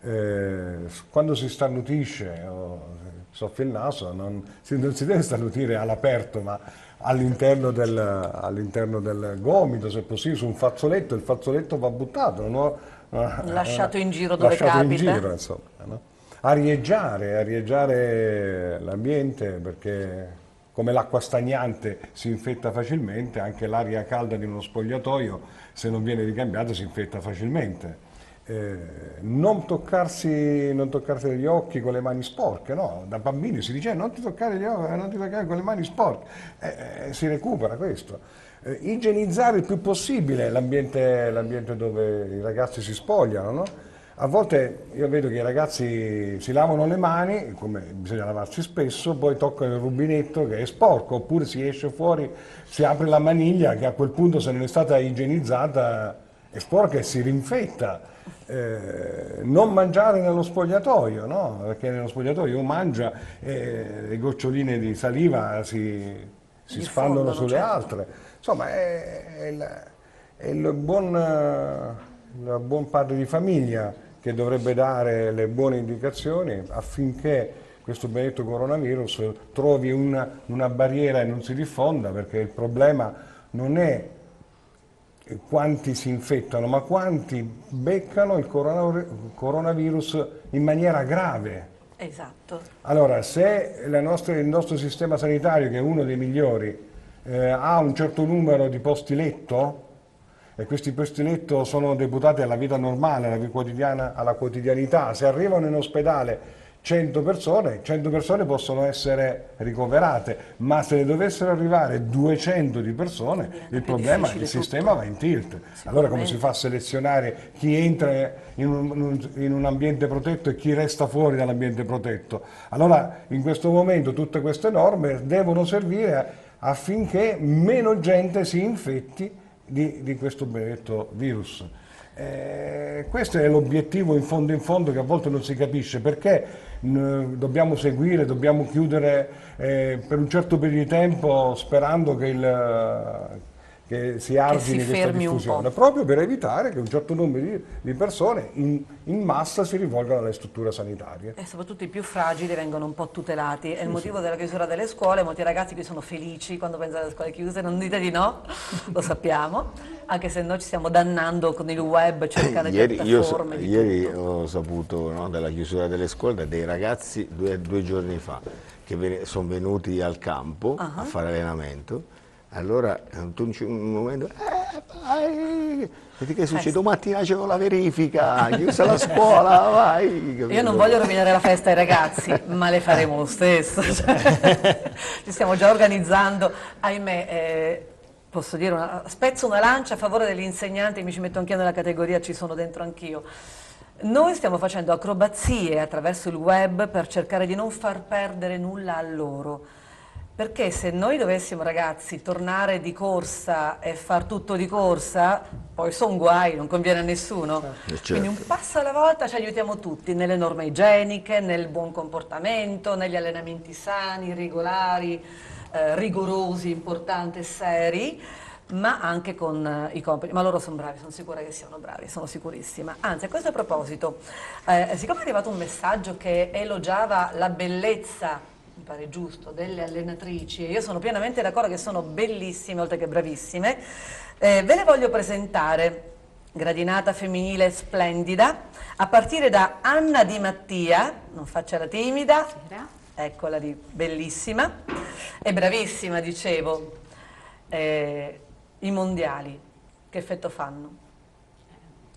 Eh, quando si starnutisce o soffia il naso non si, non si deve starnutire all'aperto ma all'interno del, all'interno del, gomito, se possibile su un fazzoletto, il fazzoletto va buttato, no? lasciato in giro dove lasciato capita. in giro, insomma, no? arieggiare, arieggiare l'ambiente perché come l'acqua stagnante si infetta facilmente, anche l'aria calda di uno spogliatoio, se non viene ricambiata, si infetta facilmente. Eh, non, toccarsi, non toccarsi gli occhi con le mani sporche, no? da bambini si dice eh, non ti toccare gli occhi, non ti toccare con le mani sporche, eh, eh si recupera questo. Eh, igienizzare il più possibile l'ambiente, dove i ragazzi si spogliano, no? A volte io vedo che i ragazzi si lavano le mani, come bisogna lavarsi spesso, poi toccano il rubinetto che è sporco, oppure si esce fuori, si apre la maniglia che a quel punto se non è stata igienizzata è sporca e si rinfetta. Eh, non mangiare nello spogliatoio, no? perché nello spogliatoio mangia e le goccioline di saliva si, si sfandono sulle certo. altre. Insomma, è, è, il, è il, buon, il buon padre di famiglia che dovrebbe dare le buone indicazioni affinché questo benedetto coronavirus trovi una, una barriera e non si diffonda, perché il problema non è quanti si infettano, ma quanti beccano il coronavirus in maniera grave. Esatto. Allora, se nostra, il nostro sistema sanitario, che è uno dei migliori, eh, ha un certo numero di posti letto, e questi posti letto sono deputati alla vita normale, alla, quotidiana, alla quotidianità. Se arrivano in ospedale 100 persone, 100 persone possono essere ricoverate, ma se ne dovessero arrivare 200 di persone, il problema, il sistema va in tilt. Allora come si fa a selezionare chi entra in un, in un ambiente protetto e chi resta fuori dall'ambiente protetto? Allora in questo momento tutte queste norme devono servire affinché meno gente si infetti di, di questo benedetto virus. Eh, questo è l'obiettivo in fondo in fondo che a volte non si capisce perché dobbiamo seguire, dobbiamo chiudere eh, per un certo periodo di tempo sperando che, il, che si argini che si questa diffusione, proprio per evitare che un certo numero di, di persone in, in, massa si rivolgano alle strutture sanitarie. E soprattutto i più fragili vengono un po' tutelati. È il motivo della chiusura delle scuole, molti ragazzi qui sono felici quando pensano alle scuole chiuse, non dite di no, lo sappiamo, anche se noi ci stiamo dannando con il web, cercare ieri, piattaforme. Io, ieri ho saputo no, della chiusura delle scuole da dei ragazzi due, due giorni fa che sono venuti al campo uh -huh. a fare allenamento allora tu in un momento, eh, vai, vedi che succede? Domattina c'è la verifica, chiusa la scuola, vai. Io non voglio rovinare la festa ai ragazzi, ma le faremo lo stesso. Ci stiamo già organizzando, ahimè. Eh, posso dire, una, spezzo una lancia a favore degli insegnanti, mi ci metto anch'io nella categoria, ci sono dentro anch'io. Noi stiamo facendo acrobazie attraverso il web per cercare di non far perdere nulla a loro perché se noi dovessimo ragazzi tornare di corsa e far tutto di corsa, poi sono guai, non conviene a nessuno. Certo. Quindi un passo alla volta ci aiutiamo tutti nelle norme igieniche, nel buon comportamento, negli allenamenti sani, regolari, eh, rigorosi, importanti e seri ma anche con eh, i compiti, ma loro sono bravi, sono sicura che siano bravi, sono sicurissima. Anzi, a questo proposito, eh, siccome è arrivato un messaggio che elogiava la bellezza mi pare giusto, delle allenatrici, e io sono pienamente d'accordo che sono bellissime, oltre che bravissime, eh, ve le voglio presentare, gradinata femminile splendida, a partire da Anna Di Mattia, non faccia la timida, eccola lì, bellissima, e bravissima, dicevo, eh, i mondiali, che effetto fanno?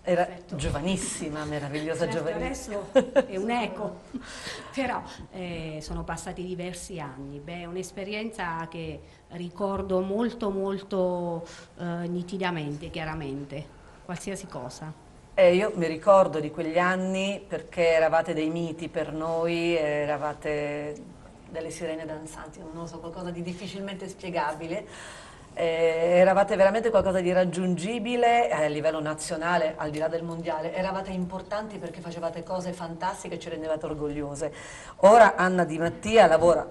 Era Perfetto. giovanissima, meravigliosa certo, giovanissima. Adesso è un eco, però eh, sono passati diversi anni. Beh, è un'esperienza che ricordo molto molto eh, nitidamente, chiaramente, qualsiasi cosa. Eh, io mi ricordo di quegli anni perché eravate dei miti per noi, eravate delle sirene danzanti, non so, qualcosa di difficilmente spiegabile eh, eravate veramente qualcosa di raggiungibile eh, a livello nazionale, al di là del mondiale, eravate importanti perché facevate cose fantastiche e ci rendevate orgogliose. Ora Anna Di Mattia lavora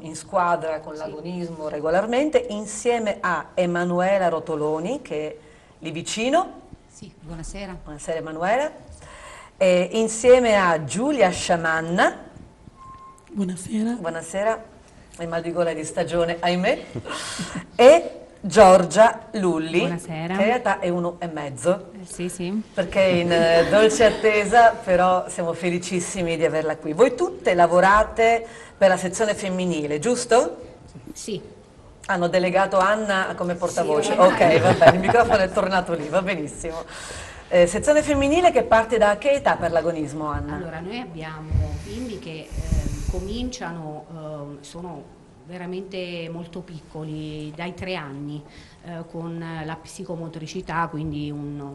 in squadra con l'agonismo regolarmente insieme a Emanuela Rotoloni che è lì vicino. Sì, buonasera. Buonasera Emanuela. E insieme a Giulia Sciamanna. Buonasera. Buonasera il mal di gola di stagione, ahimè, e Giorgia Lulli, Buonasera. che in realtà è uno e mezzo. Eh, sì, sì. Perché in eh, dolce attesa, però siamo felicissimi di averla qui. Voi tutte lavorate per la sezione femminile, giusto? Sì. Hanno delegato Anna come portavoce. Sì, ok, va bene, il microfono è tornato lì, va benissimo. Eh, sezione femminile che parte da che età per l'agonismo, Anna? Allora, noi abbiamo bimbi che eh, cominciano, eh, sono veramente molto piccoli, dai tre anni, eh, con la psicomotricità, quindi un,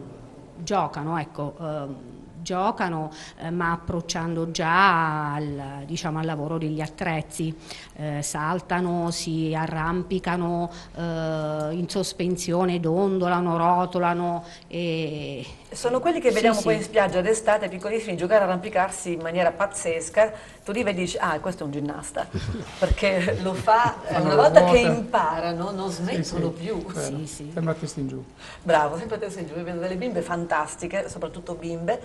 giocano, ecco, eh, giocano eh, ma approcciando già al, diciamo, al, lavoro degli attrezzi, eh, saltano, si arrampicano eh, in sospensione, dondolano, rotolano. E... Sono quelli che vediamo sì, poi sì. in spiaggia d'estate, piccolissimi, giocare a arrampicarsi in maniera pazzesca, tu li vedi e dici, ah questo è un ginnasta, perché lo fa, una volta che imparano non smettono sì, più. Sì, sì. Sembra testo in giù. Bravo, sempre testo in giù, vedo delle bimbe fantastiche, soprattutto bimbe,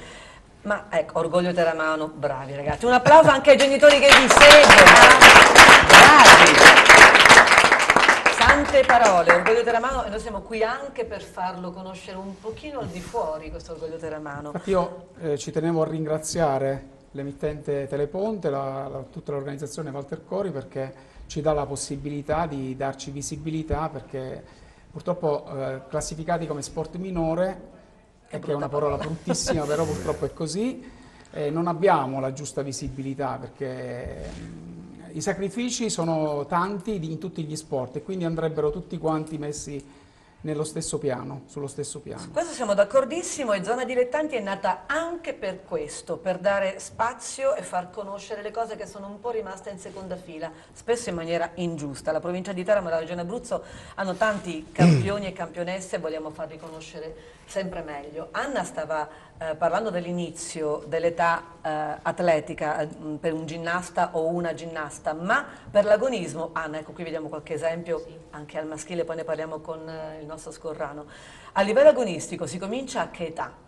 ma ecco, orgoglio terra mano, bravi ragazzi. Un applauso anche ai genitori che vi seguono. Bravi. Tante parole, orgoglio teramano e noi siamo qui anche per farlo conoscere un pochino al di fuori questo orgoglio teramano. Io eh, ci tenevo a ringraziare l'emittente Teleponte, la, la, tutta l'organizzazione Walter Cori perché ci dà la possibilità di darci visibilità perché purtroppo eh, classificati come sport minore che è una parola bruttissima, però purtroppo è così. eh, non abbiamo la giusta visibilità perché i sacrifici sono tanti in tutti gli sport e quindi andrebbero tutti quanti messi nello stesso piano, sullo stesso piano. Questo siamo d'accordissimo e Zona Dilettanti è nata anche per questo, per dare spazio e far conoscere le cose che sono un po' rimaste in seconda fila, spesso in maniera ingiusta. La provincia di Teramo e la regione Abruzzo hanno tanti campioni e campionesse e vogliamo farli conoscere sempre meglio. Anna stava eh, parlando dell'inizio dell'età eh, atletica eh, per un ginnasta o una ginnasta, ma per l'agonismo, Anna, ecco qui vediamo qualche esempio anche al maschile, poi ne parliamo con eh, il nostro Scorrano. A livello agonistico si comincia a che età?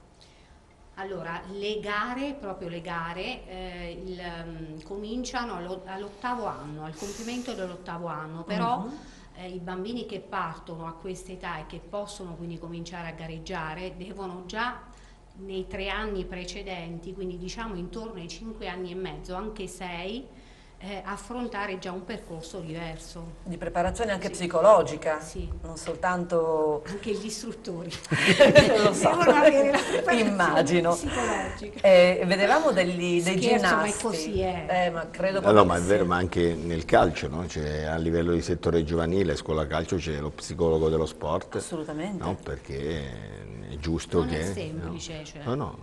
Allora, le gare, proprio le gare, eh, il, mm, cominciano allo- all'ottavo anno, al compimento dell'ottavo anno, però eh, i bambini che partono a questa età e che possono quindi cominciare a gareggiare devono già nei tre anni precedenti, quindi diciamo intorno ai cinque anni e mezzo, anche sei, eh, affrontare già un percorso diverso. Di preparazione anche psicologica, Sì. non soltanto... Anche gli istruttori Lo so. devono avere la preparazione Immagino. psicologica. Eh, vedevamo degli, dei Scherzo, ma è ginnasti. così, eh. Eh, ma credo No, no, ma è vero, ma anche nel calcio, no? C'è- a livello di settore giovanile, scuola calcio c'è lo psicologo dello sport. Assolutamente. No, perché è giusto Non che... è semplice, cioè. No, no,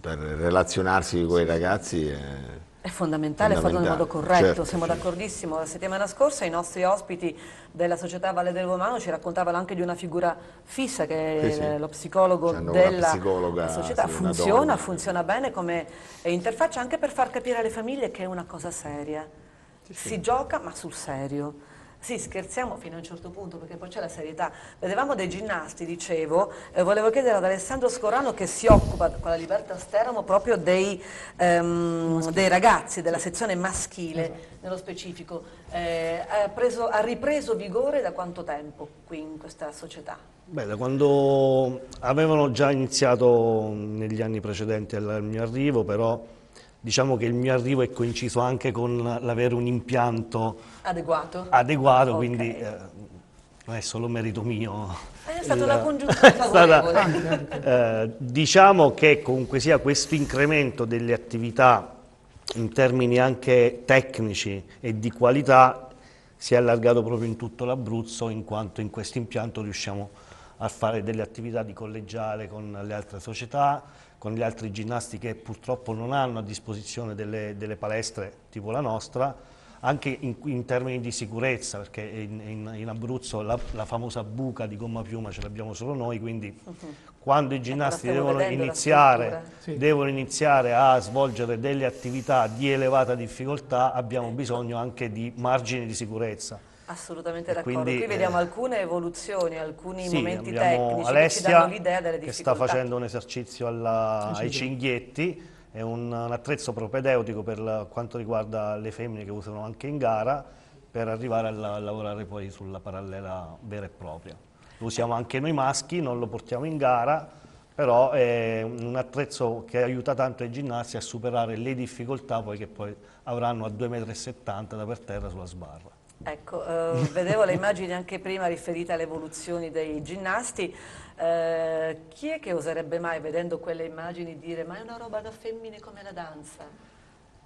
per relazionarsi con i ragazzi... è- È fondamentale farlo in modo Fondamentale, corretto, certo, siamo certo. d'accordissimo. La settimana scorsa i nostri ospiti della società Valle del Romano ci raccontavano anche di una figura fissa che è Sì, sì. lo psicologo della società. sì, funziona, funziona bene come interfaccia anche per far capire alle famiglie che è una cosa seria. Si gioca ma sul serio. Sì, scherziamo fino a un certo punto perché poi c'è la serietà. Vedevamo dei ginnasti, dicevo, e volevo chiedere ad Alessandro Scorano che si occupa con la Libertas Teramo proprio dei, ehm, dei ragazzi della sezione maschile nello specifico. Eh, ha, preso- ha ripreso vigore da quanto tempo qui in questa società? Beh, da quando avevano già iniziato negli anni precedenti al mio arrivo, però diciamo che il mio arrivo è coinciso anche con l'avere un impianto Adeguato? adeguato, Ok. quindi eh, non è solo merito mio. È stata Il- una congiuntura è stata- favorevole. eh, diciamo che comunque sia questo incremento delle attività in termini anche tecnici e di qualità si è allargato proprio in tutto l'Abruzzo in quanto in questo impianto riusciamo a fare delle attività di collegiale con le altre società, con gli altri ginnasti che purtroppo non hanno a disposizione delle, delle palestre tipo la nostra, anche in, in termini di sicurezza, perché in, in- in Abruzzo la, la famosa buca di gomma piuma ce l'abbiamo solo noi, quindi quando i ginnasti stiamo devono iniziare. Sì. devono iniziare a svolgere delle attività di elevata difficoltà, abbiamo bisogno anche di margini di sicurezza. Assolutamente d'accordo. quindi, Qui vediamo eh, alcune evoluzioni, alcuni Sì, momenti tecnici che ci Alessia danno l'idea delle che sta difficoltà. facendo un esercizio alla- ai cinghietti, è un, un attrezzo propedeutico per la- quanto riguarda le femmine che usano anche in gara per arrivare a la- lavorare poi sulla parallela vera e propria. Lo usiamo anche noi maschi, non lo portiamo in gara, però è un attrezzo che aiuta tanto i ginnasti a superare le difficoltà poi che poi avranno a 2,70 m da per terra sulla sbarra. Ecco, eh, vedevo le immagini anche prima riferite alle evoluzioni dei ginnasti. Eh, chi è che oserebbe mai, vedendo quelle immagini, dire ma è una roba da femmine come la danza?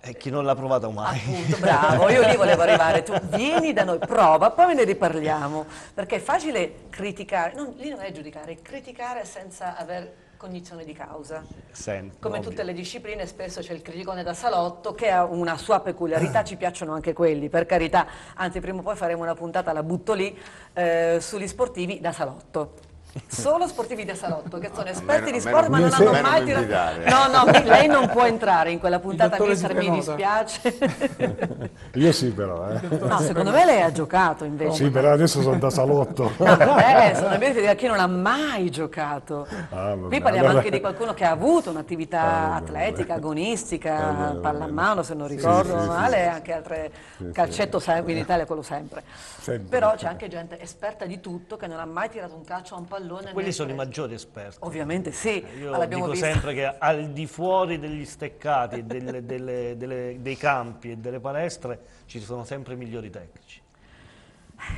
E chi non l'ha provato mai? Appunto, bravo, io lì volevo arrivare. Tu vieni da noi, prova, poi ne riparliamo. Perché è facile criticare, non, lì non è giudicare, è criticare senza aver cognizione di causa. Senti, Come ovvio. tutte le discipline, spesso c'è il criticone da salotto che ha una sua peculiarità, ci piacciono anche quelli, per carità. Anzi, prima o poi faremo una puntata, la butto lì, eh, sugli sportivi da salotto. Solo sportivi da salotto, che sono esperti me di sport, ma non no- hanno mai tirato. No, no, lei non può entrare in quella puntata, mister, mi dispiace. Io sì però, eh. No, secondo me lei ha giocato invece. Sì, però adesso sono da salotto. No, eh, sono invece di chi non ha mai giocato. Ah, Qui parliamo allora- anche di qualcuno che ha avuto un'attività Ah, atletica, agonistica, Ah, pallamano se non ricordo sì, male, sì. anche altre calcetto sempre, in Italia quello sempre. Sempre. Però c'è anche gente esperta di tutto che non ha mai tirato un calcio a un pallone. Quelli né sono i maggiori esperti. Ovviamente sì, Io ma l'abbiamo dico visto. sempre che al di fuori degli steccati, delle- delle- delle- dei campi e delle palestre ci sono sempre migliori tecnici.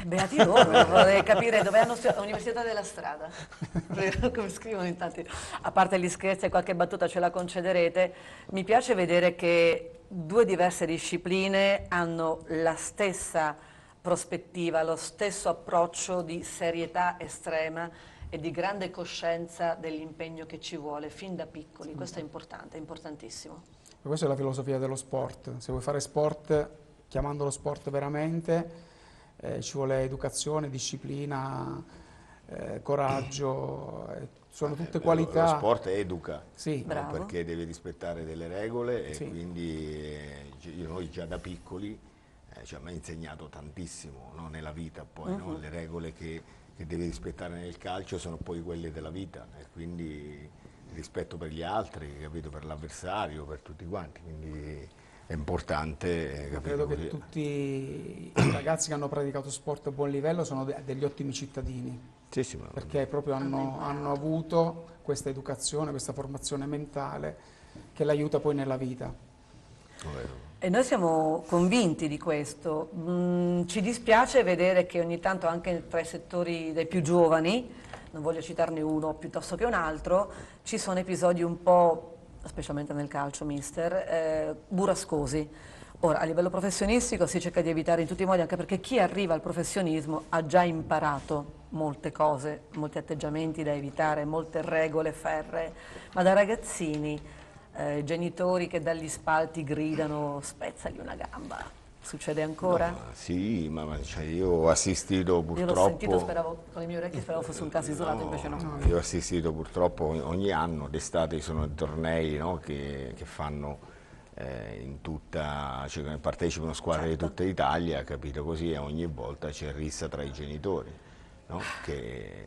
Eh, beati loro, vorrei capire dove hanno studiato, l'Università della Strada, come scrivono in tanti, a parte gli scherzi e qualche battuta ce la concederete, mi piace vedere che due diverse discipline hanno la stessa prospettiva, lo stesso approccio di serietà estrema e di grande coscienza dell'impegno che ci vuole fin da piccoli, questo è importante, è importantissimo. Questa è la filosofia dello sport, se vuoi fare sport, chiamandolo sport veramente, eh, ci vuole educazione, disciplina, eh, coraggio, eh, sono tutte qualità. Lo sport educa, sì. no? perché deve rispettare delle regole e Sì. quindi eh, noi già da piccoli eh, ci hanno insegnato tantissimo no? nella vita, poi no? le regole che, che devi rispettare nel calcio sono poi quelle della vita e quindi rispetto per gli altri, capito? per l'avversario, per tutti quanti, quindi è importante. capito? credo che tutti i ragazzi che hanno praticato sport a buon livello sono de- degli ottimi cittadini, Sì, sì, ma- perché proprio hanno, hanno avuto questa educazione, questa formazione mentale che l'aiuta poi nella vita. Vero. E noi siamo convinti di questo. Mm, ci dispiace vedere che ogni tanto anche tra i settori dei più giovani, non voglio citarne uno piuttosto che un altro, ci sono episodi un po', specialmente nel calcio, mister, eh, burrascosi. Ora, a livello professionistico si cerca di evitare in tutti i modi, anche perché chi arriva al professionismo ha già imparato molte cose, molti atteggiamenti da evitare, molte regole ferree, ma da ragazzini eh, genitori che dagli spalti gridano spezzagli una gamba. Succede ancora? Ma sì, ma, ma, cioè, io ho assistito Io purtroppo... l'ho sentito, speravo, con le mie orecchie speravo fosse un caso isolato, invece no. Io ho assistito purtroppo ogni- anno, d'estate ci sono tornei no, che, che fanno eh, in tutta, cioè, partecipano squadre Certo. di tutta Italia, capito così, e ogni volta c'è rissa tra i genitori, no, che,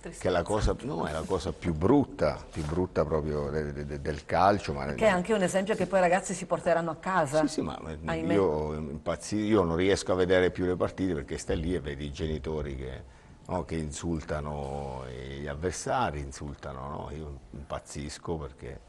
Che è la cosa, no, è la cosa più brutta, più brutta proprio de- de- de- del calcio. Ma Che è anche un esempio che poi i ragazzi si porteranno a casa. sì, sì, ma Ahimè. io, impazzi- io non riesco a vedere più le partite perché stai lì e vedi i genitori che, no, che insultano gli avversari, insultano, no? io impazzisco perché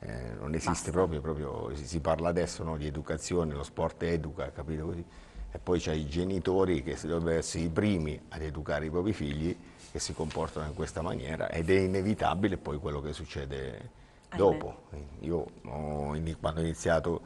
eh, non esiste proprio, proprio, si, si parla adesso no, di educazione, lo sport educa, capito così? E poi c'è i genitori che dovrebbero essere i primi ad educare i propri figli che si comportano in questa maniera ed è inevitabile poi quello che succede dopo. Io ho quando ho iniziato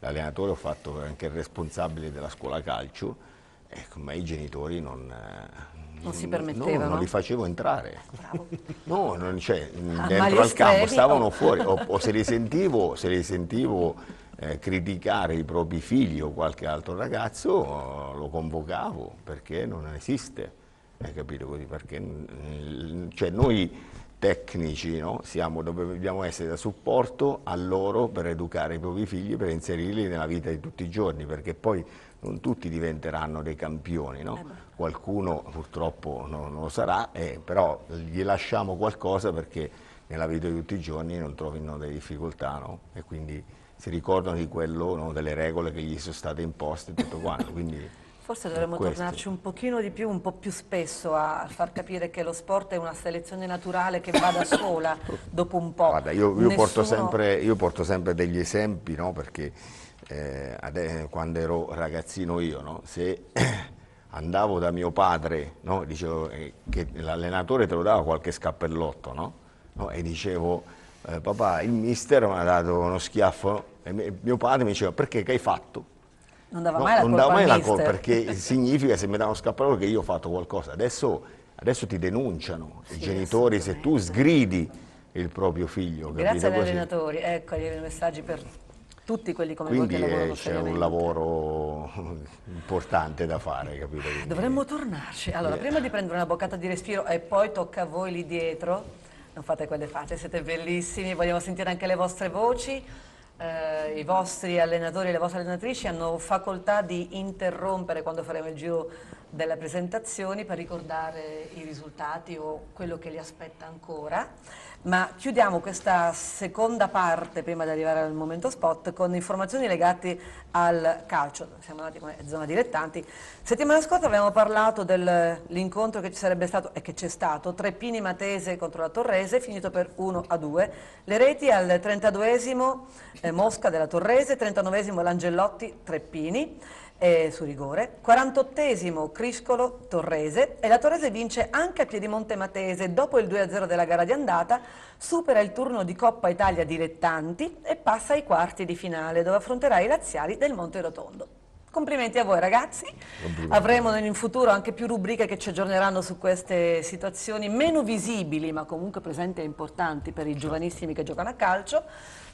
l'allenatore ho fatto anche il responsabile della scuola calcio e con me i genitori non, eh, Non si no, permettevano? non li facevo entrare. Bravo. No, non, cioè, dentro al campo stavano oh. fuori o, o se li sentivo, se li sentivo eh, criticare i propri figli o qualche altro ragazzo, eh, lo convocavo perché non esiste, hai capito così? Perché cioè, noi tecnici no? Siamo, dobbiamo essere da supporto a loro per educare i propri figli, per inserirli nella vita di tutti i giorni, perché poi non tutti diventeranno dei campioni, no? qualcuno purtroppo non, non lo sarà, eh, però gli lasciamo qualcosa perché nella vita di tutti i giorni non trovino delle difficoltà no? e quindi si ricordano di quello, no? delle regole che gli sono state imposte e tutto quanto. Quindi, Forse dovremmo tornarci un pochino di più, un po' più spesso a far capire che lo sport è una selezione naturale che va da sola dopo un po'. Guarda, io, io porto, Nessuno- sempre, io porto sempre degli esempi, no? perché eh, quando ero ragazzino io, no? se andavo da mio padre, no? dicevo eh, che l'allenatore te lo dava qualche scappellotto, no? No? e dicevo, eh, papà, il mister mi ha dato uno schiaffo, e mio padre mi diceva, perché che hai fatto? Non dava No, mai la non colpa dava mai la colpa, perché significa se mi dà uno scappellotto che io ho fatto qualcosa. Adesso, adesso ti denunciano i Sì, genitori se tu sgridi il proprio figlio. Grazie agli così? allenatori, ecco i messaggi per tutti quelli come voi Quindi che lavorano eh, c'è un lavoro importante da fare, capito? Quindi- Dovremmo tornarci. Allora, Eh. prima di prendere una boccata di respiro e poi tocca a voi lì dietro, non fate quelle facce, siete bellissimi, vogliamo sentire anche le vostre voci. Eh, I vostri allenatori e le vostre allenatrici hanno facoltà di interrompere quando faremo il giro delle presentazioni per ricordare i risultati o quello che li aspetta ancora. Ma chiudiamo questa seconda parte, prima di arrivare al momento spot, con informazioni legate al calcio. Siamo andati come zona dilettanti. Settimana scorsa abbiamo parlato dell'incontro che ci sarebbe stato e che c'è stato, Treppini Matese contro la Torrese, finito per 1 a 2. Le reti al 32esimo eh, Mosca della Torrese, 39esimo Langellotti Treppini. Eh, su rigore, 48esimo Criscolo Torrese. E la Torrese vince anche a Piedimonte Matese. Dopo il 2-0 della gara di andata, supera il turno di Coppa Italia dilettanti e passa ai quarti di finale dove affronterà i laziali del Monte Rotondo. Complimenti a voi ragazzi, avremo in futuro anche più rubriche che ci aggiorneranno su queste situazioni meno visibili ma comunque presenti e importanti per i giovanissimi che giocano a calcio.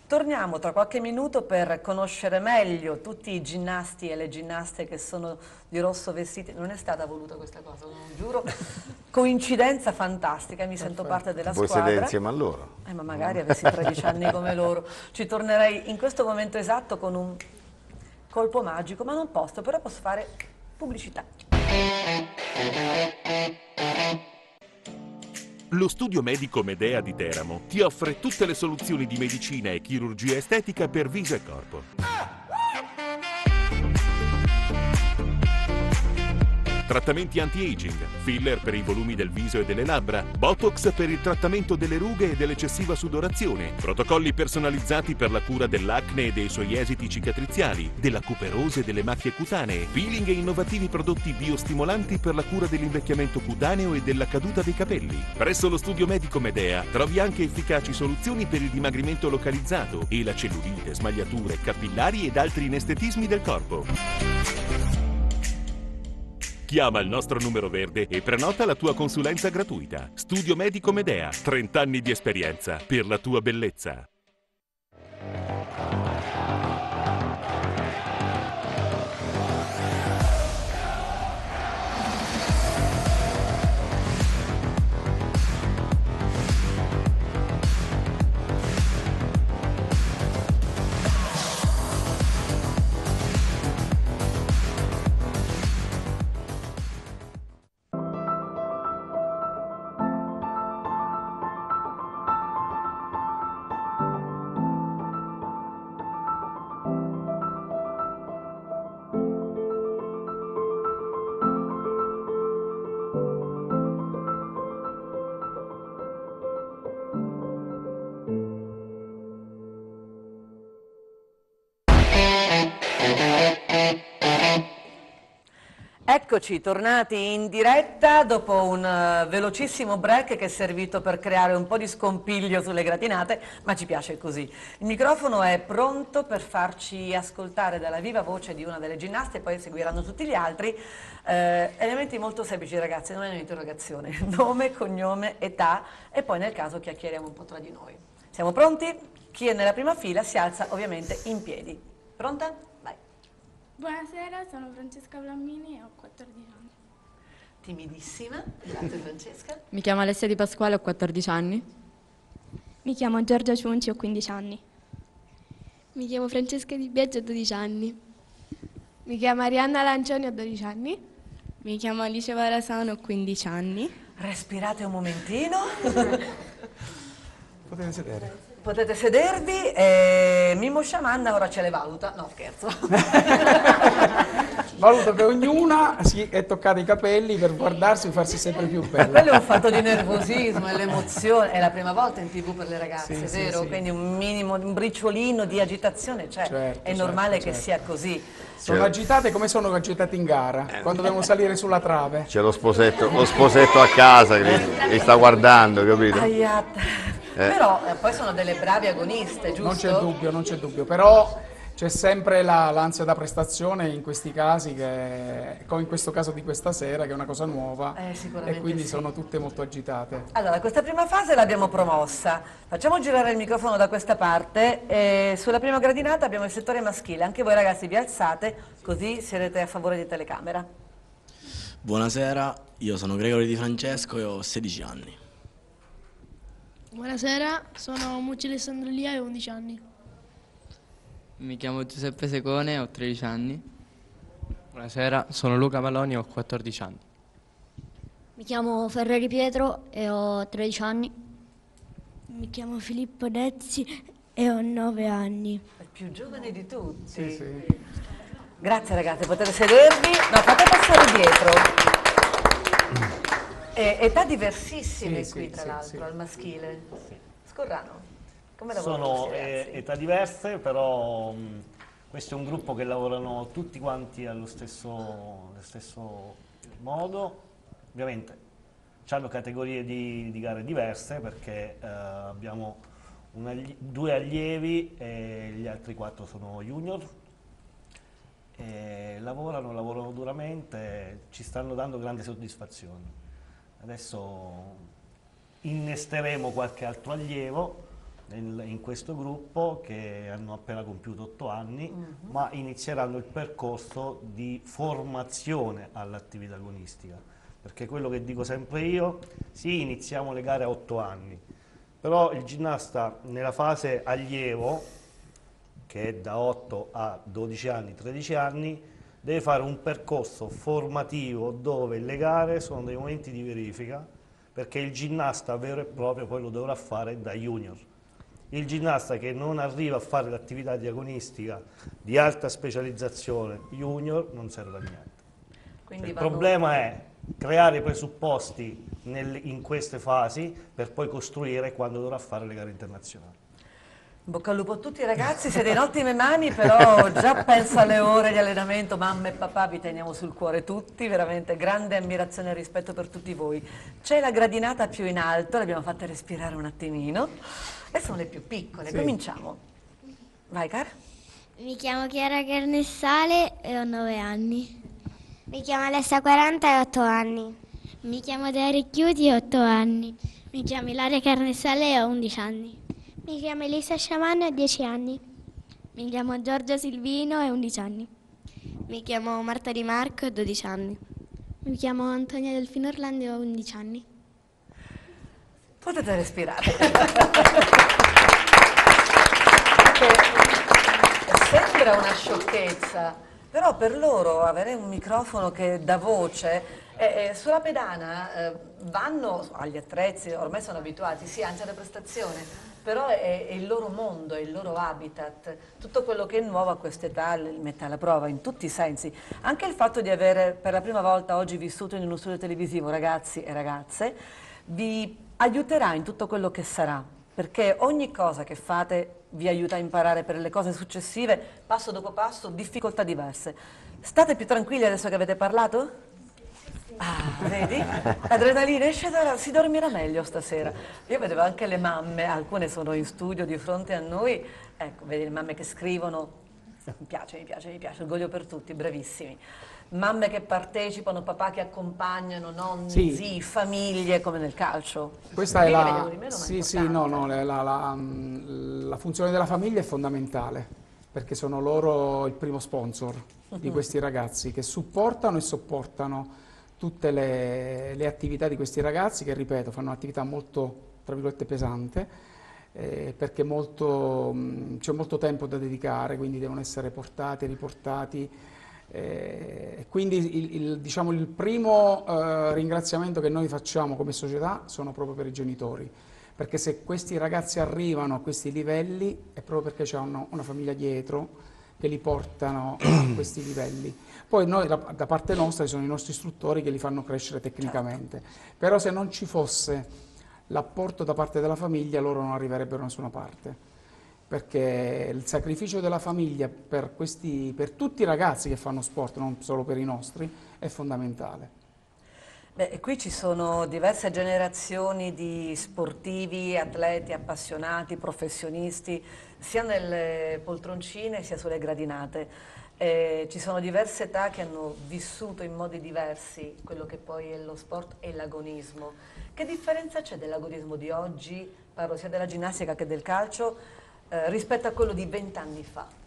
Torniamo tra qualche minuto per conoscere meglio tutti i ginnasti e le ginnaste che sono di rosso vestiti. Non è stata voluta questa cosa, non giuro. Coincidenza fantastica, mi sento parte della Vuoi squadra. sedere insieme a loro? Eh, ma magari avessi 13 anni come loro. Ci tornerei in questo momento esatto con un colpo magico, ma non posso, però posso fare pubblicità. Lo studio medico Medea di Teramo ti offre tutte le soluzioni di medicina e chirurgia estetica per viso e corpo. Trattamenti anti-aging, filler per i volumi del viso e delle labbra, botox per il trattamento delle rughe e dell'eccessiva sudorazione, protocolli personalizzati per la cura dell'acne e dei suoi esiti cicatriziali, della cuperose e delle macchie cutanee, peeling e innovativi prodotti biostimolanti per la cura dell'invecchiamento cutaneo e della caduta dei capelli. Presso lo studio medico Medea trovi anche efficaci soluzioni per il dimagrimento localizzato e la cellulite, smagliature, capillari ed altri inestetismi del corpo. Chiama il nostro numero verde e prenota la tua consulenza gratuita. Studio Medico Medea, 30 anni di esperienza per la tua bellezza. Eccoci, tornati in diretta dopo un eh, velocissimo break che è servito per creare un po' di scompiglio sulle gratinate, ma ci piace così. Il microfono è pronto per farci ascoltare dalla viva voce di una delle ginnaste, poi seguiranno tutti gli altri. Eh, elementi molto semplici ragazzi, non è un'interrogazione, nome, cognome, età e poi nel caso chiacchieriamo un po' tra di noi. Siamo pronti? Chi è nella prima fila si alza ovviamente in piedi. Pronta? Buonasera, sono Francesca Blammini e ho 14 anni. Timidissima, grazie Francesca. Mi chiamo Alessia Di Pasquale, ho 14 anni. Mi chiamo Giorgia Ciunci, ho 15 anni. Mi chiamo Francesca Di Biagio, ho 12 anni. Mi chiamo Arianna Lancioni, ho 12 anni. Mi chiamo Alice Varasano, ho 15 anni. Respirate un momentino. Potete sedere. Potete sedervi e Mimo Sciamanna ora ce le valuta. No, scherzo. Valuto che ognuna si è toccata i capelli per guardarsi e farsi sempre più bella. Quello è un fatto di nervosismo, è l'emozione, è la prima volta in tv per le ragazze, Sì, vero? sì. Quindi un minimo, un briciolino di agitazione c'è, Certo, è normale certo, che certo. sia così. Sono agitate come sono agitate in gara, quando devono salire sulla trave. C'è lo sposetto, lo sposetto a casa che li, sta guardando, capito? Aiat. Eh. Però eh, poi sono delle brave agoniste, giusto? Non c'è dubbio, non c'è dubbio, però c'è sempre la- l'ansia da prestazione in questi casi, che, come in questo caso di questa sera, che è una cosa nuova, Eh, e quindi sì. sono tutte molto agitate. Allora, questa prima fase l'abbiamo promossa. Facciamo girare il microfono da questa parte. E sulla prima gradinata abbiamo il settore maschile. Anche voi ragazzi vi alzate, così sarete a favore di telecamera. Buonasera, io sono Gregorio Di Francesco e ho 16 anni. Buonasera, sono Mucci Alessandro Lia e ho 11 anni. Mi chiamo Giuseppe Secone, ho 13 anni. Buonasera, sono Luca Maloni e ho 14 anni. Mi chiamo Ferreri Pietro e ho 13 anni. Mi chiamo Filippo Dezzi e ho 9 anni. Il più giovane di tutti. Sì, sì. Grazie ragazzi, potete sedervi. No, fate passare dietro. E, età diversissime Sì, qui, sì, tra sì, l'altro, sì. al maschile. Scorrano, come Sono eh, età diverse, però mh, Questo è un gruppo che lavorano tutti quanti allo stesso, allo stesso modo, ovviamente hanno categorie di, di, gare diverse perché eh, abbiamo allie due allievi e gli altri quattro sono junior. E lavorano, lavorano duramente, ci stanno dando grandi soddisfazioni. Adesso innesteremo qualche altro allievo nel, in questo gruppo che hanno appena compiuto otto anni, mm -hmm. ma inizieranno il percorso di formazione all'attività agonistica. Perché quello che dico sempre io, sì, iniziamo le gare a otto anni, però il ginnasta nella fase allievo, che è da 8 a 12 anni, 13 anni, deve fare un percorso formativo dove le gare sono dei momenti di verifica, perché il ginnasta vero e proprio poi lo dovrà fare da junior. Il ginnasta che non arriva a fare l'attività diagonistica di alta specializzazione junior non serve a niente. Cioè, il problema è creare i presupposti nel, in queste fasi per poi costruire quando dovrà fare le gare internazionali. Bocca al lupo a tutti ragazzi, siete in ottime mani, però già penso alle ore di allenamento, mamma e papà vi teniamo sul cuore tutti, veramente grande ammirazione e rispetto per tutti voi. C'è la gradinata più in alto, l'abbiamo fatta respirare un attimino, e sono le più piccole, sì. cominciamo. Vai cara. Mi chiamo Chiara Carnessale e ho 9 anni. Mi chiamo Alessa 40 e ho 8 anni. Mi chiamo Derek Chiudi e ho 8 anni. Mi chiamo Ilaria Carnessale e ho 11 anni. Mi chiamo Elisa Sciaman e ho 10 anni. Mi chiamo Giorgia Silvino e ho 11 anni. Mi chiamo Marta Di Marco e ho 12 anni. Mi chiamo Antonia Delfino Orlando e ho 11 anni. Potete respirare. Sembra una sciocchezza, però per loro avere un microfono che dà voce eh, eh, sulla pedana eh, vanno agli attrezzi, ormai sono abituati, sì, anche alla prestazione, però è, è, il loro mondo, è il loro habitat, tutto quello che è nuovo a quest'età li mette alla prova in tutti i sensi. Anche il fatto di avere per la prima volta oggi vissuto in uno studio televisivo ragazzi e ragazze vi aiuterà in tutto quello che sarà, perché ogni cosa che fate vi aiuta a imparare per le cose successive, passo dopo passo, difficoltà diverse. State più tranquilli adesso che avete parlato? Ah, vedi? L'adrenalina esce da... si dormirà meglio stasera. Io vedevo anche le mamme, alcune sono in studio di fronte a noi, ecco, vedi le mamme che scrivono, mi piace, mi piace, mi piace, orgoglio per tutti, bravissimi. Mamme che partecipano, papà che accompagnano, nonni, sì. zii, famiglie, come nel calcio. Questa è la... Meno, sì, sì, no, no, la, la, la, mm, la funzione della famiglia è fondamentale, perché sono loro il primo sponsor di questi ragazzi che supportano e sopportano tutte le, le, attività di questi ragazzi che, ripeto, fanno un'attività molto, tra virgolette, pesante, eh, perché c'è molto tempo da dedicare, quindi devono essere portati, riportati. Eh, quindi il, il, diciamo, il primo eh, ringraziamento che noi facciamo come società sono proprio per i genitori, perché se questi ragazzi arrivano a questi livelli è proprio perché c'è una, famiglia dietro che li portano a questi livelli. Poi noi da, da, parte nostra ci sono i nostri istruttori che li fanno crescere tecnicamente, certo. però se non ci fosse l'apporto da parte della famiglia loro non arriverebbero da nessuna parte, perché il sacrificio della famiglia per, questi, per tutti i ragazzi che fanno sport, non solo per i nostri, è fondamentale. Beh, qui ci sono diverse generazioni di sportivi, atleti, appassionati, professionisti, sia nelle poltroncine sia sulle gradinate. Eh, ci sono diverse età che hanno vissuto in modi diversi quello che poi è lo sport e l'agonismo. Che differenza c'è dell'agonismo di oggi, parlo sia della ginnastica che del calcio, eh, rispetto a quello di vent'anni fa?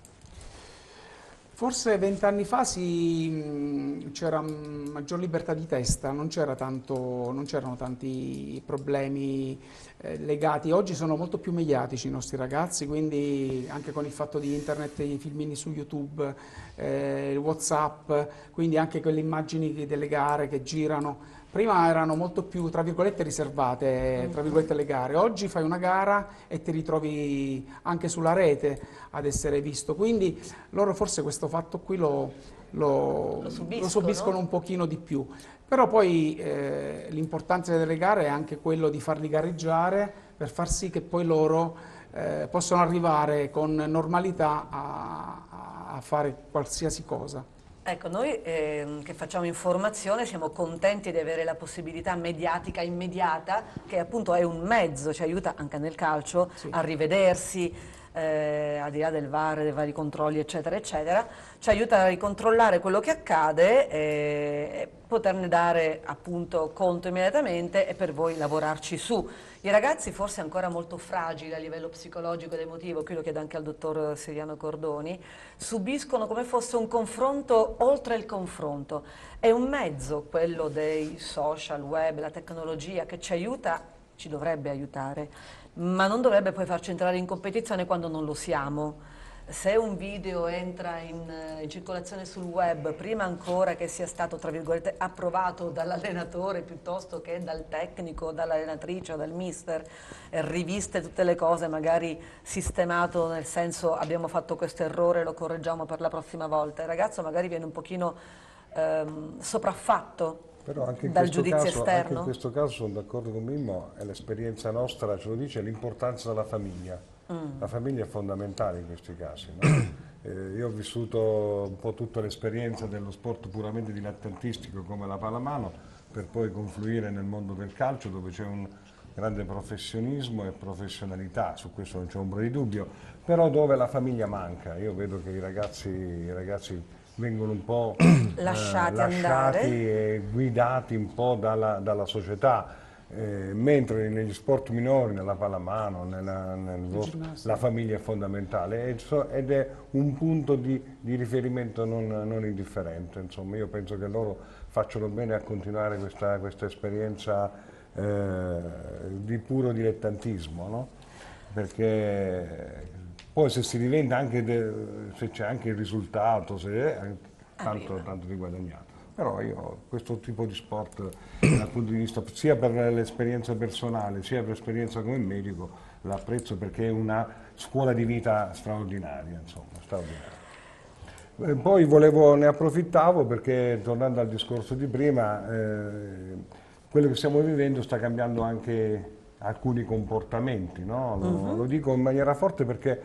Forse vent'anni fa c'era maggior libertà di testa, non, c'erano tanti problemi eh, legati. Oggi sono molto più mediatici i nostri ragazzi, quindi anche con il fatto di internet, i filmini su YouTube, eh, Whatsapp, quindi anche quelle immagini delle gare che girano Prima erano molto più, tra virgolette, riservate, tra virgolette, le gare. Oggi fai una gara e ti ritrovi anche sulla rete ad essere visto. Quindi loro forse questo fatto qui lo, lo, lo, subiscono, lo subiscono, un pochino di più. Però poi eh, l'importanza delle gare è anche quello di farli gareggiare per far sì che poi loro eh, possano arrivare con normalità a a fare qualsiasi cosa. Ecco, noi eh, che facciamo informazione siamo contenti di avere la possibilità mediatica immediata, che appunto è un mezzo, ci aiuta anche nel calcio sì. a rivedersi, eh, al di là del VAR, dei vari controlli eccetera eccetera, ci aiuta a ricontrollare quello che accade e poterne dare appunto conto immediatamente e per voi lavorarci su. I ragazzi forse ancora molto fragili a livello psicologico ed emotivo, qui lo chiedo anche al dottor Siriano Cordoni, subiscono come fosse un confronto oltre il confronto. È un mezzo quello dei social, web, la tecnologia che ci aiuta, ci dovrebbe aiutare, ma non dovrebbe poi farci entrare in competizione quando non lo siamo se un video entra in, eh, in, circolazione sul web, prima ancora che sia stato, tra virgolette, approvato dall'allenatore piuttosto che dal tecnico, dall'allenatrice dal mister, riviste tutte le cose, magari sistemato nel senso abbiamo fatto questo errore, lo correggiamo per la prossima volta. Il ragazzo magari viene un pochino ehm, sopraffatto però anche dal giudizio caso, esterno. Anche in questo caso sono d'accordo con Mimmo, è l'esperienza nostra, ce lo dice, l'importanza della famiglia Mm. La famiglia è fondamentale in questi casi. No? Eh, io ho vissuto un po' tutta l'esperienza dello sport puramente dilettantistico come la pallamano per poi confluire nel mondo del calcio dove c'è un grande professionismo e professionalità, su questo non c'è ombra di dubbio, però dove la famiglia manca. Io vedo che i ragazzi, i ragazzi vengono un po' lasciati, eh, lasciati e guidati un po' dalla, dalla società eh, mentre negli sport minori, nella pallamano, nella, nel, la famiglia è fondamentale ed è un punto di, di riferimento non, non, indifferente. Insomma, io penso che loro facciano bene a continuare questa, questa esperienza eh, di puro dilettantismo, no? perché poi se si diventa anche, de, se c'è anche il risultato, se, eh, tanto, tanto di guadagnato. Però io questo tipo di sport dal punto di vista sia per l'esperienza personale sia per l'esperienza come medico l'apprezzo perché è una scuola di vita straordinaria, insomma, straordinaria. Eh, poi volevo, ne approfittavo perché tornando al discorso di prima, eh, quello che stiamo vivendo sta cambiando anche alcuni comportamenti, no? lo, uh mhm. -huh. lo dico in maniera forte perché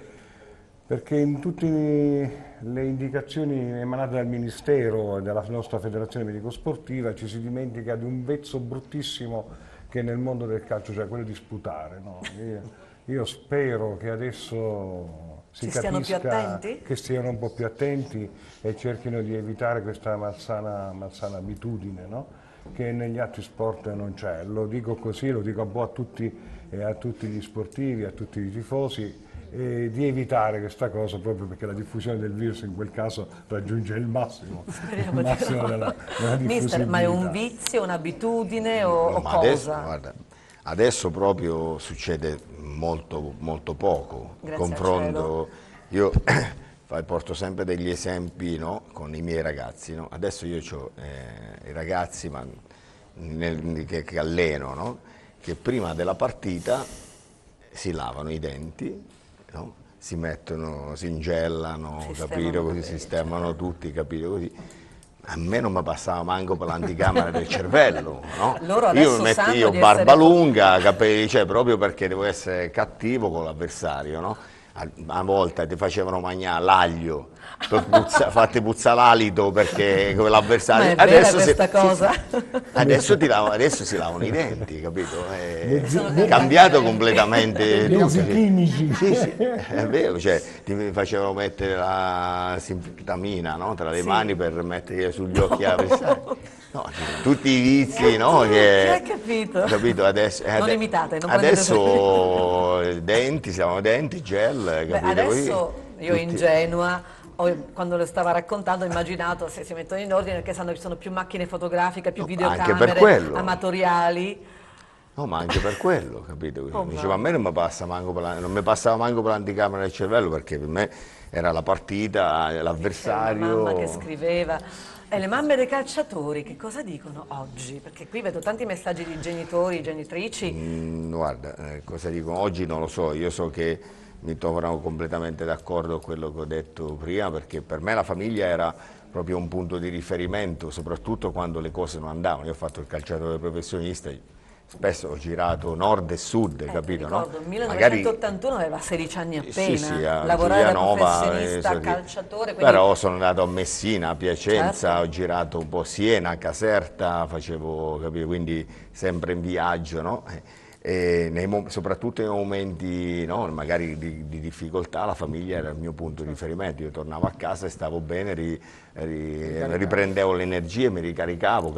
perché in tutte le indicazioni emanate dal Ministero e dalla nostra Federazione Medico-Sportiva ci si dimentica di un vezzo bruttissimo che nel mondo del calcio, cioè quello di sputare. No? Io, spero che adesso si, si capisca che stiano un po' più attenti e cerchino di evitare questa malsana, malsana abitudine no? che negli altri sport non c'è. Lo dico così, lo dico un po' a tutti, eh, a tutti gli sportivi, a tutti i tifosi, eh, di evitare questa cosa proprio perché la diffusione del virus in quel caso raggiunge il massimo, il massimo della, della Mister, ma è un vizio, un'abitudine o, no, o cosa? Adesso, guarda, adesso, proprio succede molto, molto poco. Grazie Confronto, io porto sempre degli esempi no, con i miei ragazzi. No? Adesso io ho eh, i ragazzi ma, nel, che, che, alleno, no? che prima della partita si lavano i denti, no? si mettono, si ingellano, capito, così sistemano tutti, capito così. A me non mi passava manco per l'anticamera del cervello, no? io mi metto io barba lunga, capelli, cioè proprio perché devo essere cattivo con l'avversario, no? A volte ti facevano mangiare l'aglio puzza, fatti puzzare l'alito perché l'avversario adesso, si, cosa. adesso, lavo, adesso, si lavano i denti capito è cambiato completamente Dosi chimici sì, sì, è vero cioè, ti facevano mettere la sinfetamina no? tra le sì. mani per mettere sugli occhi all'avversario No, tutti i vizi, no? Che, capito? capito? Adesso, non imitate, non Adesso denti, siamo denti, gel, capito? Beh, adesso io tutti... ingenua quando lo stava raccontando ho immaginato se si mettono in ordine perché sanno che ci sono più macchine fotografiche, più no, videocamere amatoriali. No, ma anche per quello, capito? Oh, Diceva, a me non mi, passa manco per la, non mi passava manco per l'anticamera del cervello perché per me era la partita, l'avversario. La mamma che scriveva. E le mamme dei calciatori che cosa dicono oggi? Perché qui vedo tanti messaggi di genitori, genitrici. Mm, guarda, eh, cosa dicono oggi non lo so, io so che mi trovano completamente d'accordo con quello che ho detto prima perché per me la famiglia era proprio un punto di riferimento, soprattutto quando le cose non andavano. Io ho fatto il calciatore professionista, spesso ho girato nord e sud, eh, capito? Ricordo, no? 1981 Magari... aveva 16 anni appena, sì, sì, lavorare professionista, eh, calciatore. Quindi... Però sono andato a Messina, a Piacenza, certo. ho girato un po' Siena, Caserta, facevo, capito? Quindi sempre in viaggio, no? Nei, soprattutto nei momenti no, magari di, di, difficoltà la famiglia era il mio punto di riferimento, io tornavo a casa e stavo bene, ri, ri, riprendevo le energie, mi ricaricavo,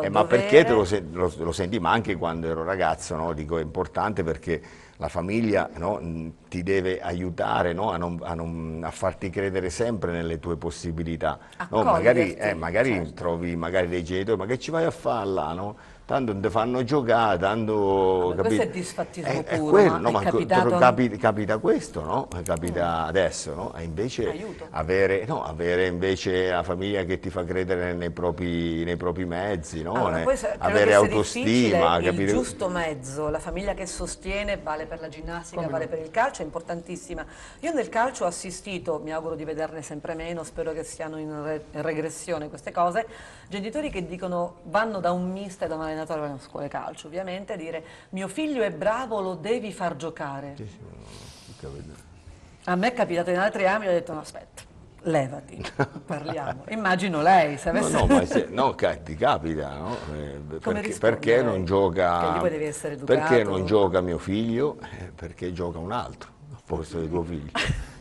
eh, ma perché te lo, lo, lo, senti? Ma anche quando ero ragazzo, no, dico è importante perché la famiglia no, ti deve aiutare no, a, non, a, non, a, farti credere sempre nelle tue possibilità. No, magari, eh, magari certo. trovi magari dei genitori, ma che ci vai a fare là? Tanto non ti fanno giocare, tanto... Ma questo è disfattismo è, puro, è quello, no, ma capitato... capita, capita, questo, no? Capita mm. adesso, no? E invece avere, no, avere, invece la famiglia che ti fa credere nei propri, nei propri mezzi, no? Allora, ne, avere autostima, capire... Il giusto mezzo, la famiglia che sostiene vale per la ginnastica, Come vale no? per il calcio, è importantissima. Io nel calcio ho assistito, mi auguro di vederne sempre meno, spero che siano in re regressione queste cose, genitori che dicono vanno da un mister, da una allenatore della scuola calcio ovviamente, a dire mio figlio è bravo, lo devi far giocare. Sì, sì, a me è capitato in altri ambiti, ho detto no aspetta, levati, parliamo. Immagino lei, se avesse... No, no, ma se, no ti capita, no? Eh, perché, perché, non gioca... Perché non gioca mio figlio? Eh, perché gioca un altro, al posto di tuo figlio.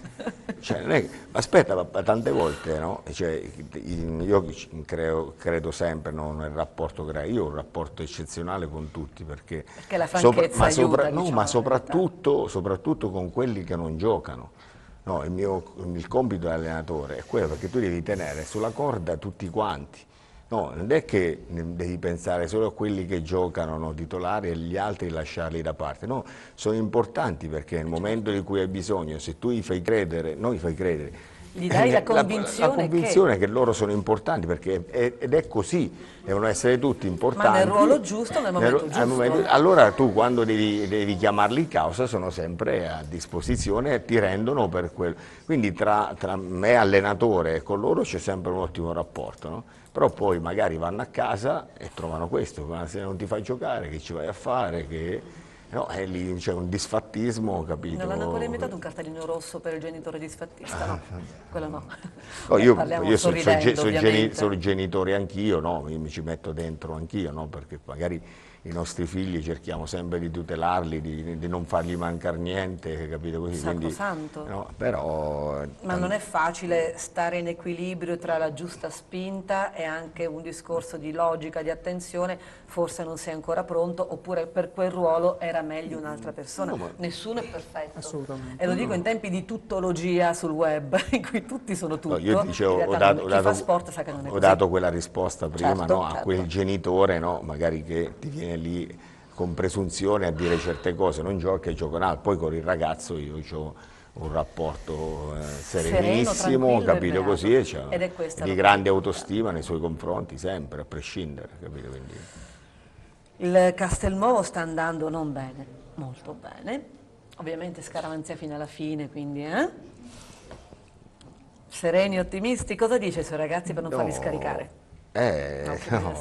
Cioè, è, aspetta, tante volte, no? cioè, io creo, credo sempre no, nel rapporto che io ho un rapporto eccezionale con tutti perché, perché la sopra, ma, sopra, aiuta, no, diciamo, ma soprattutto, soprattutto, con quelli che non giocano. No, il, mio, il compito dell'allenatore è quello perché tu devi tenere sulla corda tutti quanti No, non è che devi pensare solo a quelli che giocano no, titolari e gli altri lasciarli da parte, no, sono importanti perché nel momento in cui hai bisogno, se tu gli fai credere, non gli fai credere, gli dai la convinzione, la, la convinzione che... che... loro sono importanti perché è, ed è così, devono essere tutti importanti. Ma nel ruolo giusto, nel momento nel, giusto. Momento, allora tu quando devi, devi, chiamarli in causa sono sempre a disposizione e ti rendono per quello. Quindi tra, tra me allenatore e con loro c'è sempre un ottimo rapporto. No? Però poi magari vanno a casa e trovano questo, ma se non ti fai giocare che ci vai a fare, che... No, è lì c'è un disfattismo, capito? Non hanno ancora inventato un cartellino rosso per il genitore disfattista, no? Ah, Quello no. no io, io sono, sono, sono, geni, sono genitore anch'io, no? Io mi ci metto dentro anch'io, no? Perché magari i nostri figli cerchiamo sempre di tutelarli, di, di non fargli mancare niente, capito così? Sacrosanto. No, però, Ma non è facile stare in equilibrio tra la giusta spinta e anche un discorso di logica, di attenzione, forse non sei ancora pronto, oppure per quel ruolo era meglio un'altra persona. No. Nessuno è perfetto. Assolutamente. E lo dico in tempi di tuttologia sul web, in cui tutti sono tutto. No, io dicevo, ho dato, dato, ho dato, quella risposta prima certo, no, a certo. quel genitore, magari che ti viene lì con presunzione a dire certe cose, non gioca e gioca un altro. Poi con il ragazzo io ho un rapporto eh, serenissimo, capito così, e cioè, di grande autostima nei suoi confronti, sempre, a prescindere. Capito? Quindi... Il Castelnuovo sta andando non bene, molto bene, ovviamente scaramanzia fino alla fine, quindi... Eh? Sereni, ottimisti, cosa dice ai suoi ragazzi per non no. farli scaricare? Eh, no,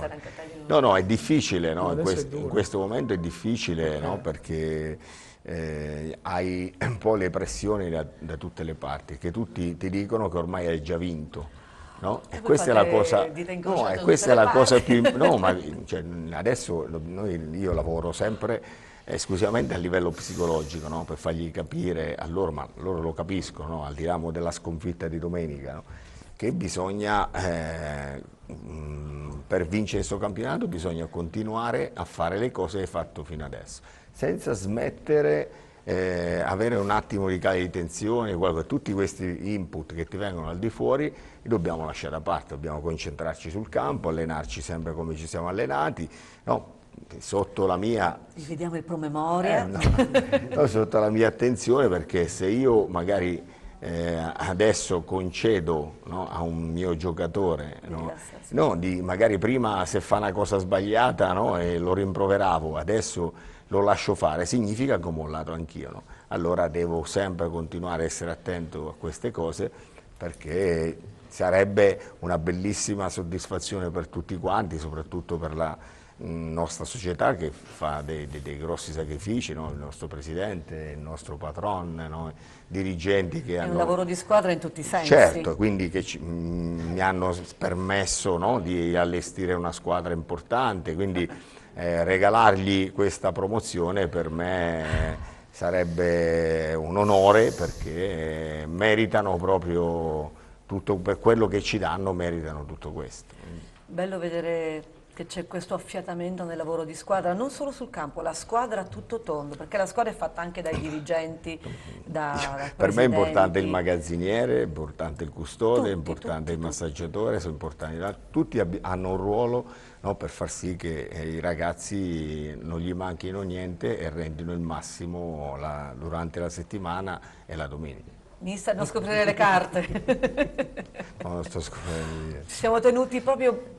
no. no, è difficile, no? in, questo, in, questo, momento è difficile okay. perché eh, hai un po' le pressioni da, da, tutte le parti, che tutti ti dicono che ormai hai già vinto. No? E, questa è la cosa, no, e questa è la cosa più... No, ma cioè, adesso noi, io lavoro sempre esclusivamente a livello psicologico, no? per fargli capire a loro, ma loro lo capiscono, al di là della sconfitta di domenica, che bisogna... Eh, Mm, per vincere questo campionato bisogna continuare a fare le cose che hai fatto fino adesso, senza smettere, eh, avere un attimo di cali di tensione, tutti questi input che ti vengono al di fuori li dobbiamo lasciare da parte, dobbiamo concentrarci sul campo, allenarci sempre come ci siamo allenati, no, sotto la mia... Vediamo il promemoria. Eh, no, no, sotto la mia attenzione perché se io magari eh, adesso concedo no, a un mio giocatore, no, no, di, magari prima se fa una cosa sbagliata no, e lo rimproveravo, adesso lo lascio fare, significa che ho mollato anch'io. Allora devo sempre continuare a essere attento a queste cose perché sarebbe una bellissima soddisfazione per tutti quanti, soprattutto per la nostra società che fa dei, dei, dei grossi sacrifici, no? il nostro presidente, il nostro patron, no? dirigenti che È hanno... È un lavoro di squadra in tutti i sensi. Certo, quindi che ci, mh, mm, mi hanno permesso no? di allestire una squadra importante, quindi eh, regalargli questa promozione per me sarebbe un onore perché meritano proprio tutto, per quello che ci danno meritano tutto questo. Bello vedere che c'è questo affiatamento nel lavoro di squadra, non solo sul campo, la squadra tutto tondo, perché la squadra è fatta anche dai dirigenti, da, Per me è importante il magazziniere, è importante il custode, tutti, è importante tutti, il massaggiatore, sono importanti, tutti hanno un ruolo no, per far sì che eh, i ragazzi non gli manchino niente e rendino il massimo la, durante la settimana e la domenica. Mi stanno a scoprire le carte. no, non sto scoprendo. Ci siamo tenuti proprio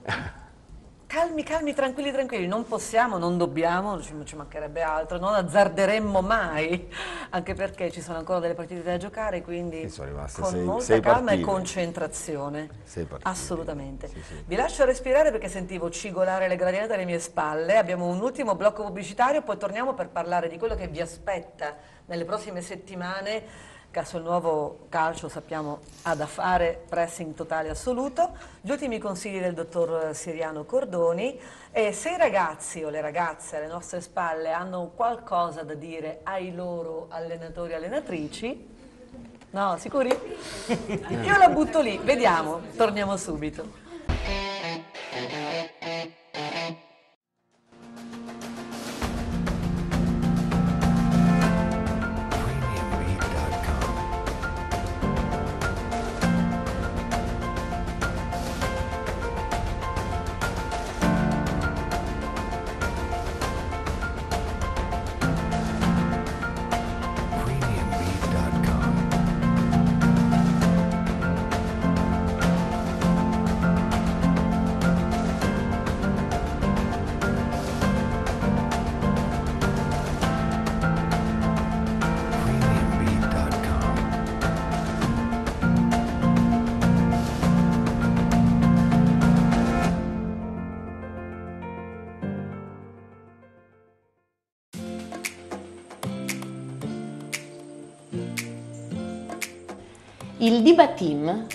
calmi, calmi, tranquilli, tranquilli, non possiamo, non dobbiamo, ci, ci, mancherebbe altro, non azzarderemmo mai, anche perché ci sono ancora delle partite da giocare, quindi con sei, molta sei calma partite. e concentrazione, assolutamente. Sì, sì. Vi lascio respirare perché sentivo cigolare le gradiente alle mie spalle, abbiamo un ultimo blocco pubblicitario, poi torniamo per parlare di quello che vi aspetta nelle prossime settimane Caso il nuovo calcio sappiamo ha da fare pressing totale assoluto, gli ultimi consigli del dottor Siriano Cordoni e se i ragazzi o le ragazze alle nostre spalle hanno qualcosa da dire ai loro allenatori e allenatrici, no sicuri? Io la butto lì, vediamo, torniamo subito. Il Diba Team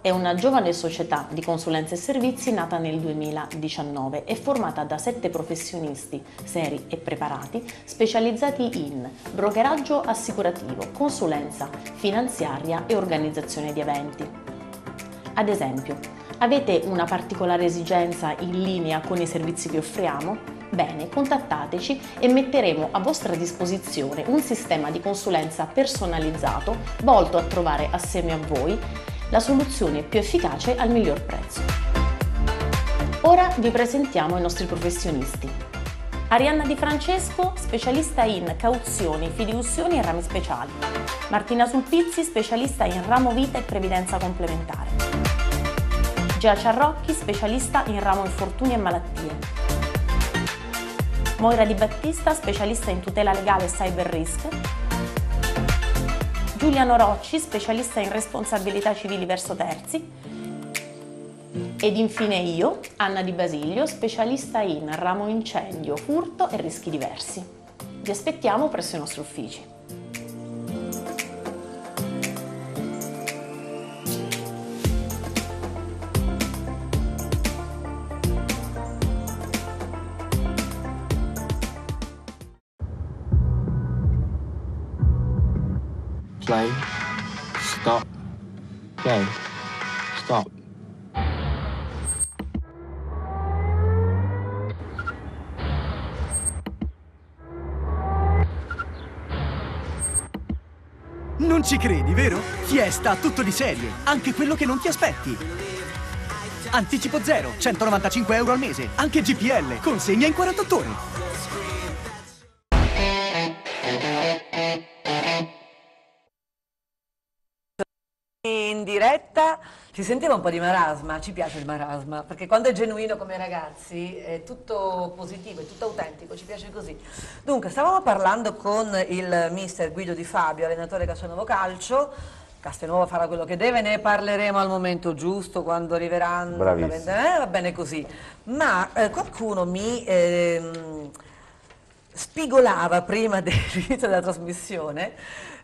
è una giovane società di consulenza e servizi nata nel 2019 e formata da sette professionisti seri e preparati specializzati in brokeraggio assicurativo, consulenza finanziaria e organizzazione di eventi. Ad esempio, avete una particolare esigenza in linea con i servizi che offriamo? Bene, contattateci e metteremo a vostra disposizione un sistema di consulenza personalizzato volto a trovare assieme a voi la soluzione più efficace al miglior prezzo. Ora vi presentiamo i nostri professionisti. Arianna Di Francesco, specialista in cauzioni, fiduzioni e rami speciali. Martina Sulpizzi, specialista in ramo vita e previdenza complementare. Gia Ciarrocchi, specialista in ramo infortuni e malattie. Moira Di Battista, specialista in tutela legale e cyber risk. Giuliano Rocci, specialista in responsabilità civili verso terzi. Ed infine io, Anna Di Basilio, specialista in ramo incendio, furto e rischi diversi. Vi aspettiamo presso i nostri uffici. Ci credi, vero? Fiesta tutto di serie, anche quello che non ti aspetti. Anticipo zero, 195 euro al mese, anche GPL, consegna in 48 ore. Si sentiva un po' di marasma, ci piace il marasma, perché quando è genuino come ragazzi è tutto positivo, è tutto autentico, ci piace così. Dunque, stavamo parlando con il mister Guido Di Fabio, allenatore Casanovo Calcio, Castelnuovo farà quello che deve, ne parleremo al momento giusto, quando arriveranno, eh, va bene così. Ma eh, qualcuno mi ehm, spigolava prima dell'inizio della trasmissione,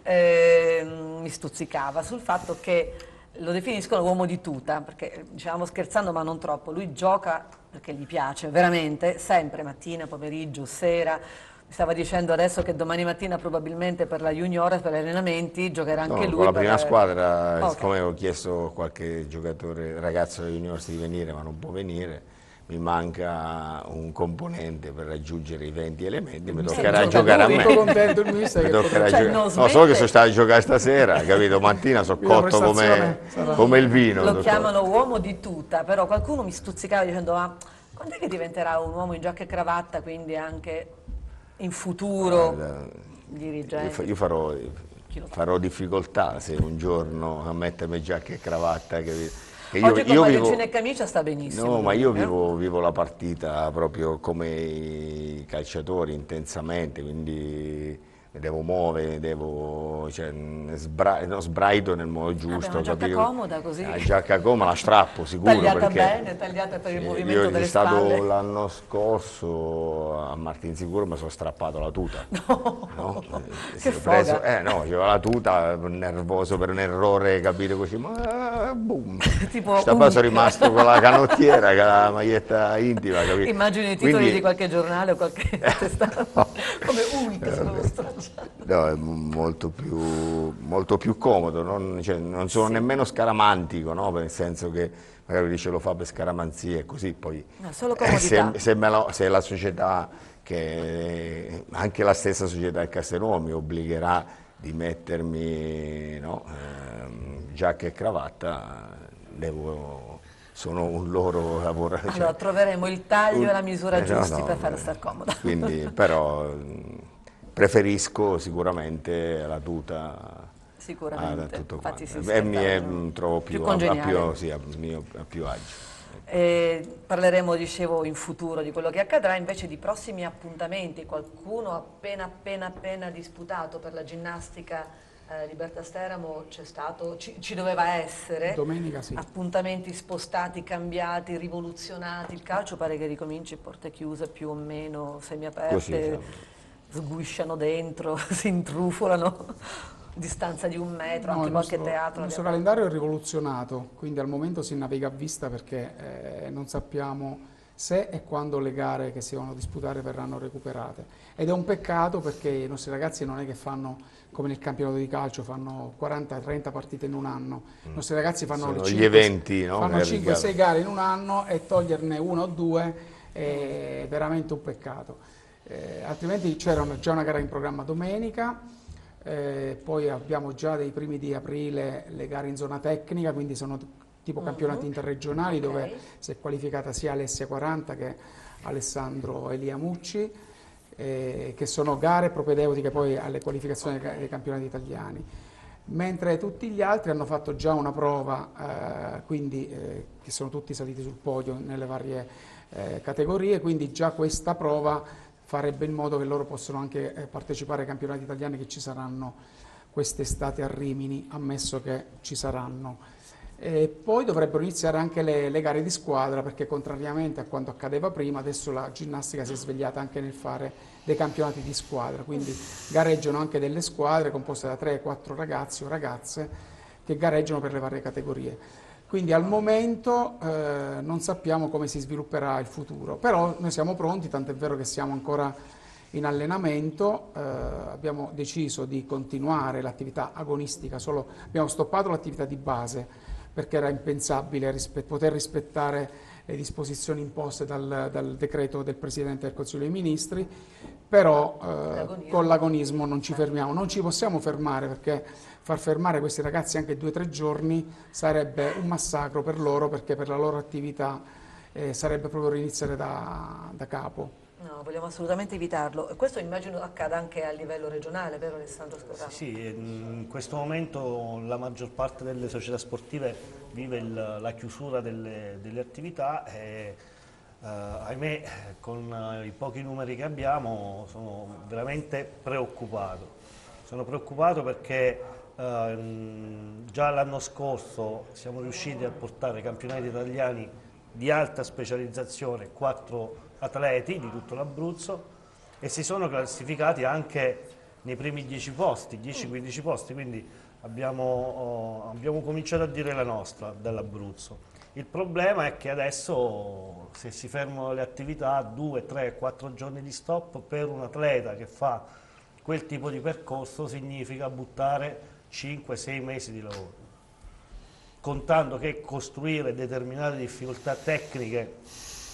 ehm, mi stuzzicava sul fatto che lo definiscono uomo di tuta, perché diciamo scherzando ma non troppo, lui gioca perché gli piace, veramente, sempre mattina, pomeriggio, sera, mi stava dicendo adesso che domani mattina probabilmente per la juniores, per gli allenamenti, giocherà anche No, lui. con la per- prima squadra, Ok. siccome ho chiesto a qualche giocatore, ragazzo della Juniors di venire, ma non può venire, mi manca un componente per raggiungere i 20 elementi, mi toccherà gioca giocare a me. tutto contento il mister Mi che toccherà Cioè, giocare- non No, so smette. che sono stato a giocare stasera, capito? Mattina sono cotto come, come il vino. Lo chiamano uomo di tuta, però qualcuno mi stuzzicava dicendo ma quando è che diventerà un uomo in giacca e cravatta, quindi anche in futuro Guarda, dirigente? Io, fa- io farò, farò difficoltà se un giorno a mettermi giacca e cravatta. Che io, Oggi con io maglioncino vivo, e camicia sta benissimo. no, ma io eh? vivo, vivo la partita proprio come i calciatori, intensamente, quindi devo muovere, devo, cioè, sbra- no, sbraito nel modo giusto. una giacca capito? comoda così. La giacca comoda, la strappo sicuro. tagliata perché bene, tagliata per il Sì, movimento io delle è stato spalle. l'anno scorso a Martinsicuro mi sono strappato la tuta. No. Eh, Che preso- eh no, c'avevo la tuta, nervoso per un errore, capito così, ma boom. Tipo Sta sono rimasto con la canottiera, con la maglietta intima, capito? Immagino i titoli Quindi- di qualche giornale o qualche testata come Hulk sono stracciato. No, è molto più, molto più comodo, non, cioè, non sono nemmeno scaramantico, no? nel senso che magari dice lo fa per scaramanzie e così poi No, solo eh, se, comodità. se lo- se la società, che anche la stessa società del Castelnuovo mi obbligherà di mettermi no, ehm, giacca e cravatta, devo, sono un loro lavoratore. Allora troveremo il taglio e la misura Eh, no, giusti no, per farla eh, star comoda. Quindi, però preferisco sicuramente la tuta Sicuramente, a tutto infatti quanto. si e mi è, mh, trovo più più, a, a congeniale. più, sì, a mio- a più agio. E parleremo, dicevo, in futuro di quello che accadrà, invece di prossimi appuntamenti. Qualcuno appena appena appena disputato per la ginnastica eh, Libertà Steramo c'è stato, ci, ci doveva essere. Domenica sì. Appuntamenti spostati, cambiati, rivoluzionati. Il calcio pare che ricominci porte chiuse più o meno Così semiaperte, siamo. Sguisciano dentro, si intrufolano. Distanza di un metro, No, anche qualche nostro, teatro. il nostro calendario è rivoluzionato, quindi al momento si naviga a vista perché eh, non sappiamo se e quando le gare che si devono disputare verranno recuperate. Ed è un peccato perché i nostri ragazzi non è che fanno come nel campionato di calcio, fanno 40-30 partite in un anno. I nostri ragazzi fanno Sono le gli 5 eventi, no, fanno che 5-6 arrivano. gare in un anno e toglierne una o due è veramente un peccato. Eh, altrimenti c'era già una gara in programma domenica, eh, poi abbiamo già dei primi di aprile le gare in zona tecnica, quindi sono tipo campionati interregionali dove si è qualificata sia Alessia 40 che Alessandro Elia Mucci, eh, che sono gare propedeutiche poi alle qualificazioni dei ca- dei campionati italiani. Mentre tutti gli altri hanno fatto già una prova, eh, quindi, eh, che sono tutti saliti sul podio nelle varie eh, categorie, quindi già questa prova farebbe in modo che loro possano anche eh, partecipare ai campionati italiani che ci saranno quest'estate a Rimini, ammesso che ci saranno. E poi dovrebbero iniziare anche le, le gare di squadra perché contrariamente a quanto accadeva prima adesso la ginnastica si è svegliata anche nel fare dei campionati di squadra, quindi gareggiano anche delle squadre composte da 3-4 ragazzi o ragazze che gareggiano per le varie categorie. Quindi al momento eh, non sappiamo come si svilupperà il futuro, però noi siamo pronti, tant'è vero che siamo ancora in allenamento, eh, abbiamo deciso di continuare l'attività agonistica, solo abbiamo stoppato l'attività di base perché era impensabile rispe- poter rispettare le disposizioni imposte dal, dal decreto del Presidente del Consiglio dei Ministri, però eh, con l'agonismo non ci fermiamo, non ci possiamo fermare perché far fermare questi ragazzi anche due o tre giorni sarebbe un massacro per loro perché per la loro attività eh, sarebbe proprio riniziare da, da capo. No, vogliamo assolutamente evitarlo. E Questo immagino accada anche a livello regionale, vero Alessandro Scorrano? Sì, mh, in questo momento la maggior parte delle società sportive vive il- la chiusura delle, delle attività e eh, ahimè con eh, i pochi numeri che abbiamo sono veramente preoccupato. Sono preoccupato perché ehm, già l'anno scorso siamo riusciti a portare ai campionati italiani di alta specializzazione quattro atleti di tutto l'Abruzzo e si sono classificati anche nei primi 10 posti, 10-15 posti, quindi abbiamo, oh, abbiamo cominciato a dire la nostra dall'Abruzzo. Il problema è che adesso se si fermano le attività, 2, 3, 4 giorni di stop per un atleta che fa quel tipo di percorso significa buttare 5-6 mesi di lavoro. Contando che costruire determinate difficoltà tecniche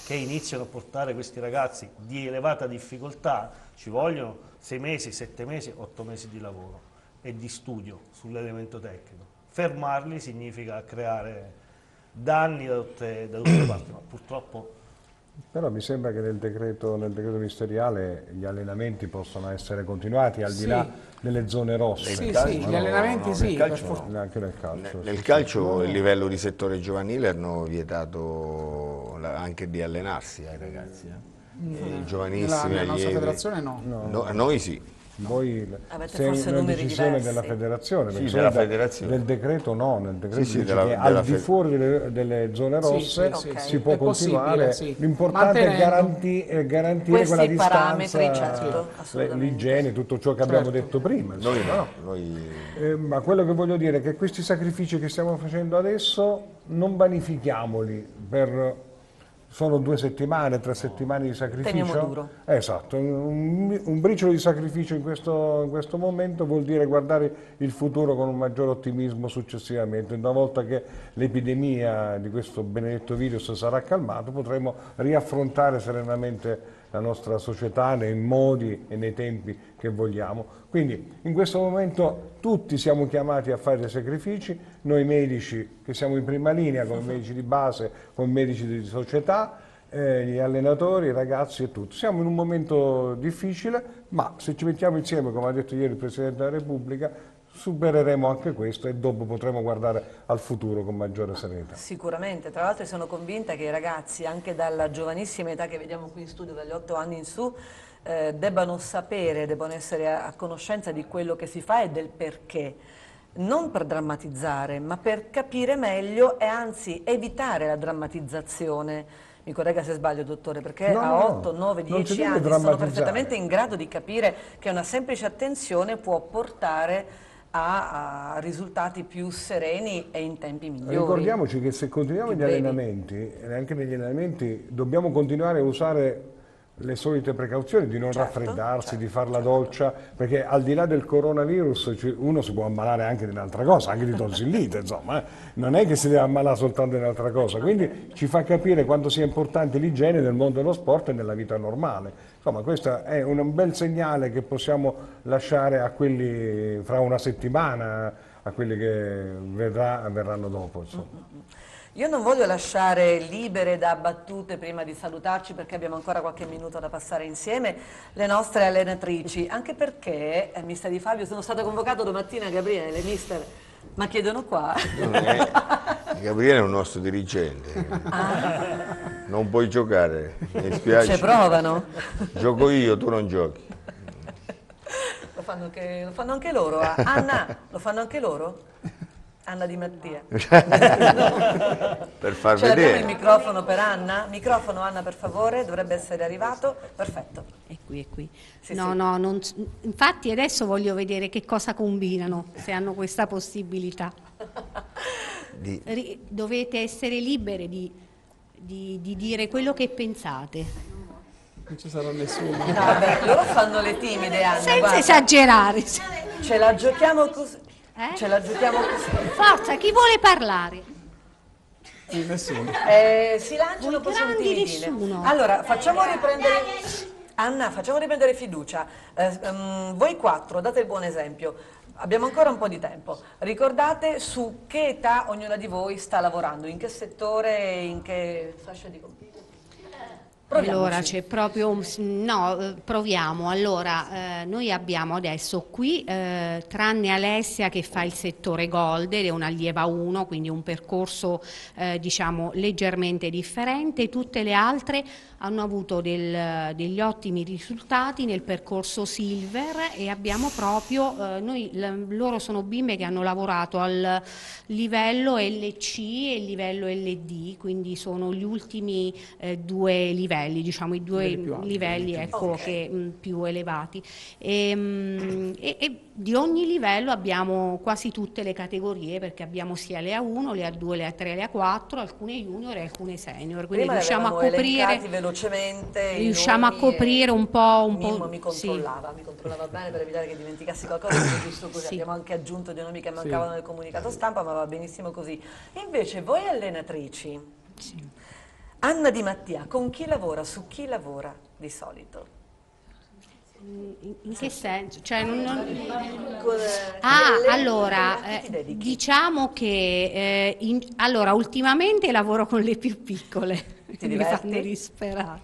che iniziano a portare questi ragazzi di elevata difficoltà, ci vogliono 6 mesi, 7 mesi, 8 mesi di lavoro e di studio sull'elemento tecnico. Fermarli significa creare danni da tutte, da tutte le parti, ma purtroppo però mi sembra che nel decreto, nel decreto, ministeriale gli allenamenti possano essere continuati al di sì. là delle zone rosse. Sì, sì, gli allenamenti no, sì. Nel calcio, no. Anche nel calcio. Nel, nel calcio il livello di settore giovanile hanno vietato anche di allenarsi ai ragazzi. Eh. Mm. giovanissimi, nella nostra federazione no. no. no noi sì. Voi Avete se forse una numeri decisione diversi. della federazione, Sì, della federazione. Nel decreto no, nel decreto Sì, sì, dice della- che della al di fuori delle, delle zone rosse sì, sì, si può È continuare. sì. L'importante è, garanti- garantire Questi quella distanza, certo, l'igiene, tutto ciò che abbiamo Certo. detto prima. Noi no, noi eh, ma quello che voglio dire è che questi sacrifici che stiamo facendo adesso non vanifichiamoli per solo due settimane, tre settimane di sacrificio. Teniamo duro. Esatto, un, un briciolo di sacrificio in questo, in questo momento vuol dire guardare il futuro con un maggior ottimismo successivamente. Una volta che l'epidemia di questo benedetto virus sarà calmato potremo riaffrontare serenamente la nostra società nei modi e nei tempi che vogliamo. Quindi in questo momento tutti siamo chiamati a fare sacrifici, noi medici che siamo in prima linea, come medici di base, come medici di società, eh, gli allenatori, i ragazzi e tutto. Siamo in un momento difficile, ma se ci mettiamo insieme, come ha detto ieri il Presidente della Repubblica, supereremo anche questo e dopo potremo guardare al futuro con maggiore serenità. Sicuramente, tra l'altro sono convinta che i ragazzi, anche dalla giovanissima età che vediamo qui in studio, dagli 8 anni in su, eh, debbano sapere, debbano essere a, a conoscenza di quello che si fa e del perché. Non per drammatizzare, ma per capire meglio e anzi evitare la drammatizzazione. Mi corregga se sbaglio, dottore, perché No, a no, 8, 9, non si 10 deve anni sono perfettamente in grado di capire che una semplice attenzione può portare a, a risultati più sereni e in tempi migliori. Ricordiamoci che se continuiamo gli brevi. allenamenti, e anche negli allenamenti, dobbiamo continuare a usare le solite precauzioni di non Certo, raffreddarsi, di fare la doccia, perché al di là del coronavirus uno si può ammalare anche di un'altra cosa, anche di tonsillite, insomma, eh. non è che si deve ammalare soltanto di un'altra cosa, quindi ci fa capire quanto sia importante l'igiene nel mondo dello sport e nella vita normale. Insomma, questo è un, bel segnale che possiamo lasciare a quelli fra una settimana, a quelli che verrà- verranno dopo. Insomma. Io non voglio lasciare libere da battute prima di salutarci perché abbiamo ancora qualche minuto da passare insieme le nostre allenatrici, anche perché, eh, mister Di Fabio, sono stato convocato domattina Gabriele, mister, ma chiedono qua. è- Gabriele è un nostro dirigente, non puoi giocare, mi spiace. Ci provano. Gioco io, tu non giochi. Lo fanno anche, lo fanno anche loro. ah. Anna, lo fanno anche loro? Anna Di Mattia. per far Ce l'abbiamo il vedere. microfono per Anna? Microfono Anna per favore, dovrebbe essere arrivato. Perfetto. È qui, è qui. Sì, no, sì. no, non infatti adesso voglio vedere che cosa combinano, se hanno questa possibilità. Di- Ri- dovete essere libere di, di- di dire quello che pensate, Non ci sarà nessuno. No, vabbè, loro fanno le timide, Anna. senza guarda. esagerare. Ce la giochiamo così. Eh? Ce la giochiamo così. Forza, chi vuole parlare? Sì, nessuno. Eh, si lanciano Voi poi grandi timidine. nessuno. Allora, facciamo riprendere... Anna, facciamo riprendere fiducia. Eh, ehm, voi quattro, date il buon esempio. Abbiamo ancora un po' di tempo. Ricordate su che età ognuna di voi sta lavorando, in che settore, in che fascia di compito. Proviamoci. Allora c'è proprio no, eh, proviamo. Allora, eh, noi abbiamo adesso qui, eh, tranne Alessia che fa il settore Gold ed è un'allieva 1, quindi un percorso eh, diciamo leggermente differente, tutte le altre hanno avuto del, degli ottimi risultati nel percorso Silver e abbiamo proprio, eh, noi, loro sono bimbe che hanno lavorato al livello LC e il livello LD, quindi sono gli ultimi eh, due livelli, diciamo i due livelli ecco, okay. che, mh, più elevati. E, mh, e, e di ogni livello abbiamo quasi tutte le categorie perché abbiamo sia le A1, le A2, le A3, le A4, alcune junior e alcune senior, quindi Prima riusciamo a coprire velocemente riusciamo a coprire un po', un Mimmo po' mi controllava, sì. mi controllava bene per evitare che dimenticassi qualcosa, giusto così sì. abbiamo anche aggiunto dei nomi che mancavano sì. nel comunicato stampa, ma va benissimo così. Invece voi allenatrici, Anna Di Mattia, con chi lavora, su chi lavora di solito? In che senso? Cioè, non, non... Ah, allora, eh, diciamo che eh, in, allora, ultimamente lavoro con le più piccole. Ti mi fanno disperare.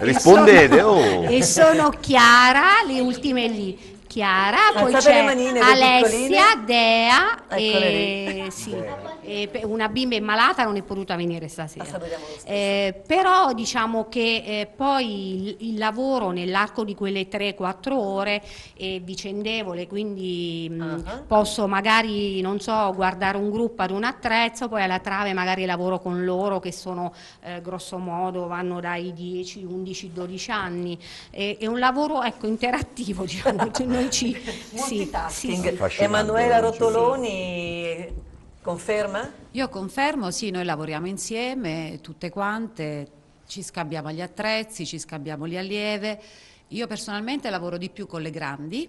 Rispondete, e sono, oh! E sono Chiara, le ultime lì. Chiara, poi c'è Alessia, Dea e, sì, e una bimba è malata non è potuta venire stasera. Eh, però diciamo che eh, poi il, il, lavoro nell'arco di quelle 3-4 ore è vicendevole, quindi uh -huh. posso magari, non so, guardare un gruppo ad un attrezzo, poi alla trave magari lavoro con loro che sono eh, grosso modo vanno dai 10, 11, 12 anni. è un lavoro ecco, interattivo, diciamo noi ci... Multitasking. Sì, Emanuela Rotoloni conferma? Io confermo, sì, noi lavoriamo insieme, tutte quante, ci scambiamo gli attrezzi, ci scambiamo le allieve. Io personalmente lavoro di più con le grandi,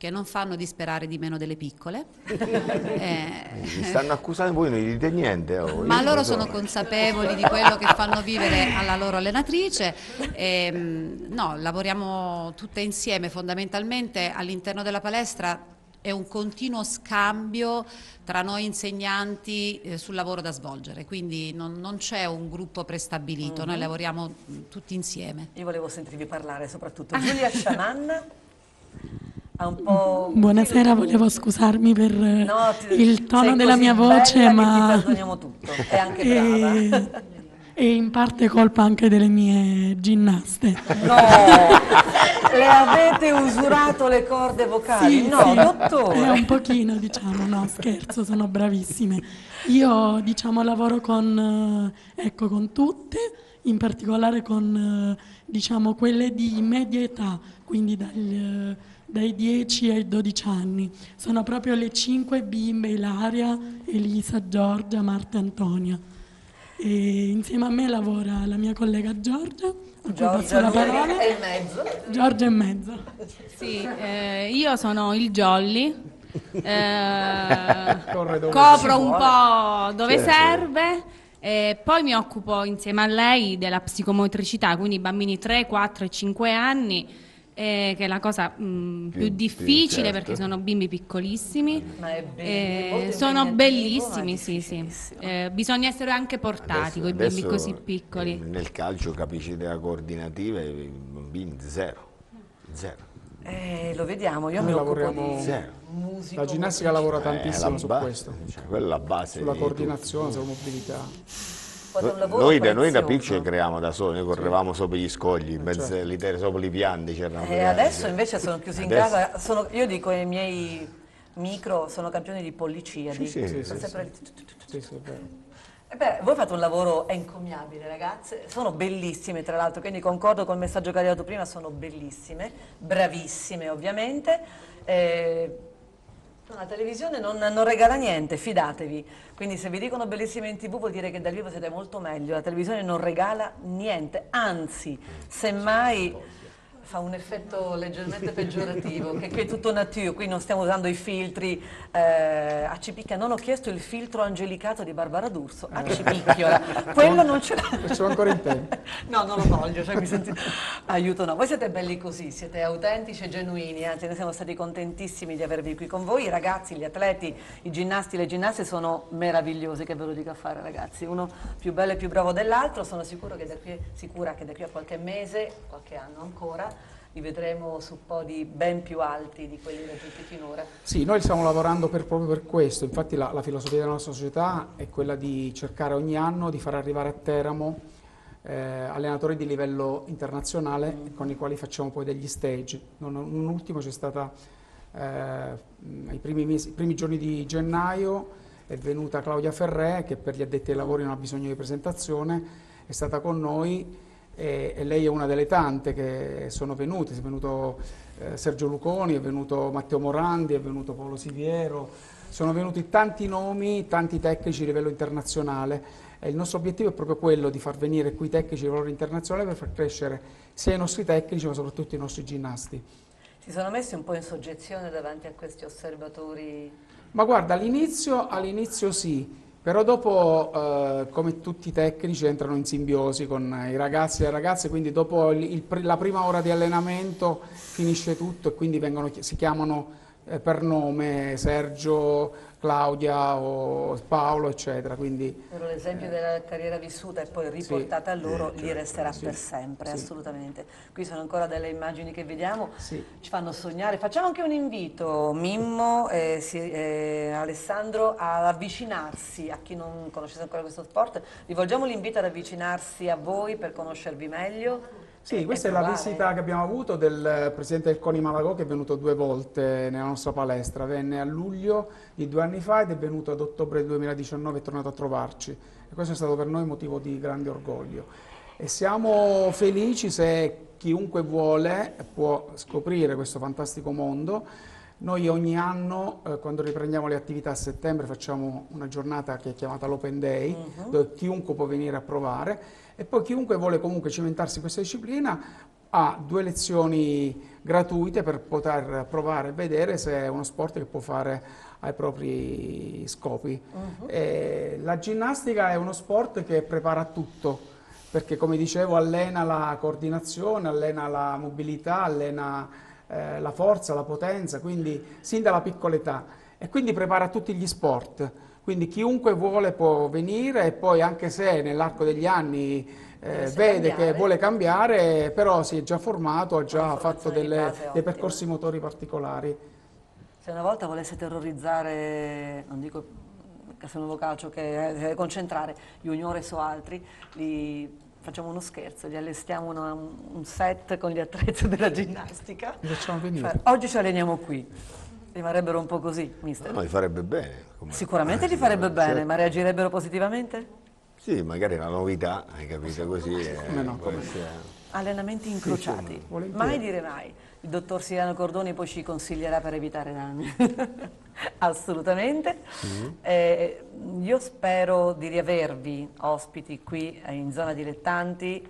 che non fanno disperare di meno delle piccole. eh, Mi stanno accusando voi, non gli dite niente. Oh, ma loro sono consapevoli di quello che fanno vivere alla loro allenatrice. E, ehm, no, lavoriamo tutte insieme fondamentalmente all'interno della palestra è un continuo scambio tra noi insegnanti eh, sul lavoro da svolgere, quindi non, non c'è un gruppo prestabilito, mm -hmm. noi mhm. lavoriamo tutti insieme. Io volevo sentirvi parlare soprattutto. Giulia Sciamanna un po'... Buonasera, volevo scusarmi per no, ti, il tono della mia voce, ma... E, e in parte colpa anche delle mie ginnaste. No, le avete usurato le corde vocali? Sì, no, sì, dottore. È un pochino, diciamo, no, scherzo, sono bravissime. Io, diciamo, lavoro con, eh, ecco, con tutte, in particolare con, eh, diciamo, quelle di media età, quindi dal dai 10 ai 12 anni. Sono proprio le cinque bimbe, Ilaria, Elisa, Giorgia, Marta e Antonia. E insieme a me lavora la mia collega Giorgia. Giorgia la parola. e mezzo. Giorgia e mezzo. Sì, eh, io sono il Jolly. Eh, copro un po' dove certo. serve. E poi mi occupo insieme a lei della psicomotricità, quindi bambini 3, 4 e 5 anni eh, che è la cosa mh, mm, più, più, difficile certo. perché sono bimbi piccolissimi. Ma è bello, eh, sono bellissimi, sì, sì. Eh, bisogna essere anche portati con i bimbi così piccoli. Nel calcio capacità coordinativa i bambini zero. zero. Eh, lo vediamo, io Noi mi lavoriamo di zero. Musico, la ginnastica lavora tantissimo su questo. Cioè, quella è la base. Sulla coordinazione, sulla mobilità. Noi da, noi da piccoli creiamo da soli, noi correvamo sopra gli scogli, in mezzo alle terre, sopra i pianti. E eh, adesso invece sono chiusi in casa, sono, io dico ai miei micro, sono campioni di polliciadi. Sì, sì, sì, sì, sì, eh beh, voi fate un lavoro encomiabile ragazze, sono bellissime tra l'altro, quindi concordo con il messaggio che hai dato prima, sono bellissime, bravissime ovviamente. Eh, la televisione non, non, regala niente, fidatevi. Quindi se vi dicono bellissime in tv vuol dire che dal vivo siete molto meglio. La televisione non regala niente, anzi, semmai fa un effetto leggermente peggiorativo, che qui è tutto nature, qui non stiamo usando i filtri. Eh, a Cipicchia non ho chiesto il filtro angelicato di Barbara D'Urso, a. Cipicchiola, quello non ce l'ha. Siamo ancora in tempo. No, non lo voglio, cioè mi senti... aiuto no. Voi siete belli così, siete autentici e genuini, anzi noi siamo stati contentissimi di avervi qui con voi. I ragazzi, gli atleti, i ginnasti, le ginnaste sono meravigliosi, che ve lo dico a fare ragazzi, uno più bello e più bravo dell'altro, sono sicuro che da qui, sicura che da qui a qualche mese, qualche anno ancora, li vedremo su podi ben più alti di quelli raggiunti finora. Sì, noi stiamo lavorando per- proprio per questo, infatti la, la filosofia della nostra società è quella di cercare ogni anno di far arrivare a Teramo eh, allenatori di livello internazionale con i quali facciamo poi degli stage. Non, un ultimo c'è stata eh, ai primi, primi giorni di gennaio, è venuta Claudia Ferré che per gli addetti ai lavori non ha bisogno di presentazione, è stata con noi e, e lei è una delle tante che sono venute, è venuto eh, Sergio Luconi, è venuto Matteo Morandi, è venuto Paolo Siviero, sono venuti tanti nomi, tanti tecnici a livello internazionale. E il nostro obiettivo è proprio quello di far venire qui tecnici di valore internazionale per far crescere sia i nostri tecnici ma soprattutto i nostri ginnasti. Si sono messi un po' in soggezione davanti a questi osservatori? Ma guarda, all'inizio, all'inizio sì, però dopo, eh, come tutti i tecnici, entrano in simbiosi con i ragazzi e le ragazze, quindi dopo il- il la prima ora di allenamento finisce tutto e quindi vengono si chiamano eh, per nome Sergio, Claudia o Paolo, eccetera. Quindi, Loro l'esempio della carriera vissuta e poi riportata a loro gli resterà sì, per sempre, sì. assolutamente. Qui sono ancora delle immagini che vediamo, Sì. ci fanno sognare. Facciamo anche un invito, Mimmo e si- e Alessandro, ad avvicinarsi a chi non conoscesse ancora questo sport. Rivolgiamo l'invito ad avvicinarsi a voi per conoscervi meglio. Sì, questa e è la visita che abbiamo avuto del presidente del CONI Malagò che è venuto due volte nella nostra palestra. Venne a luglio di due anni fa ed è venuto ad ottobre 2019 e è tornato a trovarci. E questo è stato per noi motivo di grande orgoglio. E siamo felici se chiunque vuole può scoprire questo fantastico mondo. Noi ogni anno, eh, quando riprendiamo le attività a settembre, facciamo una giornata che è chiamata l'Open Day, Mhm. dove chiunque può venire a provare e poi chiunque vuole comunque cimentarsi in questa disciplina ha due lezioni gratuite per poter provare e vedere se è uno sport che può fare ai propri scopi. Eh, la ginnastica è uno sport che prepara tutto, perché come dicevo allena la coordinazione, allena la mobilità, allena eh, la forza, la potenza, quindi sin dalla piccola età e quindi prepara tutti gli sport. Quindi chiunque vuole può venire e poi anche se nell'arco degli anni eh, vede cambiare. che vuole cambiare, però si è già formato, ha già fatto delle- dei percorsi motori particolari. Se una volta volesse terrorizzare, non dico Castelnuovo Calcio, che eh, concentrare juniores o altri, li facciamo uno scherzo, gli allestiamo una- un set con gli attrezzi della ginnastica. Facciamo venire. Cioè, oggi ci alleniamo qui. Rimarrebbero un po' così, mister. No, gli farebbe bene. come- Sicuramente Eh, gli farebbe bene, certo. ma reagirebbero positivamente? Sì, magari è una novità, hai capito così. eh, Come no, come no. essere- Allenamenti incrociati. sì, volentieri. Mai dire mai. Il dottor Siliano Cordoni poi ci consiglierà per evitare danni. Assolutamente. Eh, io spero di riavervi ospiti qui eh, in zona dilettanti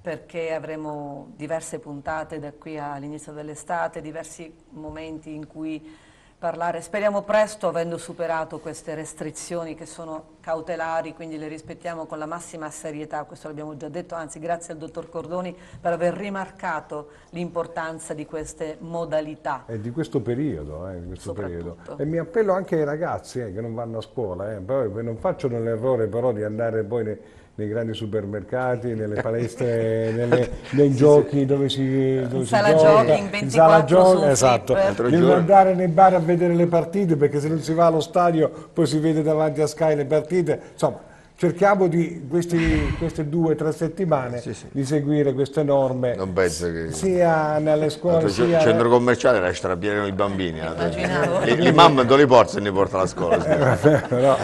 perché avremo diverse puntate da qui all'inizio dell'estate, diversi momenti in cui parlare. Speriamo presto, avendo superato queste restrizioni che sono cautelari, quindi le rispettiamo con la massima serietà, questo l'abbiamo già detto, anzi grazie al dottor Cordoni per aver rimarcato l'importanza di queste modalità. È di questo periodo, eh, di questo periodo. E mi appello anche ai ragazzi eh, che non vanno a scuola, eh, non facciano l'errore però di andare poi nei, nei grandi supermercati, nelle palestre, nelle- nei giochi dove si, dove si sala gioca, jogging, in sala 24 su giochi, esatto. giorno- andare nei bar a vedere le partite perché se non si va allo stadio poi si vede davanti a Sky le partite, insomma. Cerchiamo di questi- queste due o tre settimane di seguire queste norme Non penso che... sia nelle scuole L'altro sia centro commerciale la strapieno i bambini. Immaginavo. Le, le mamme non li portano e li porta alla scuola. Però-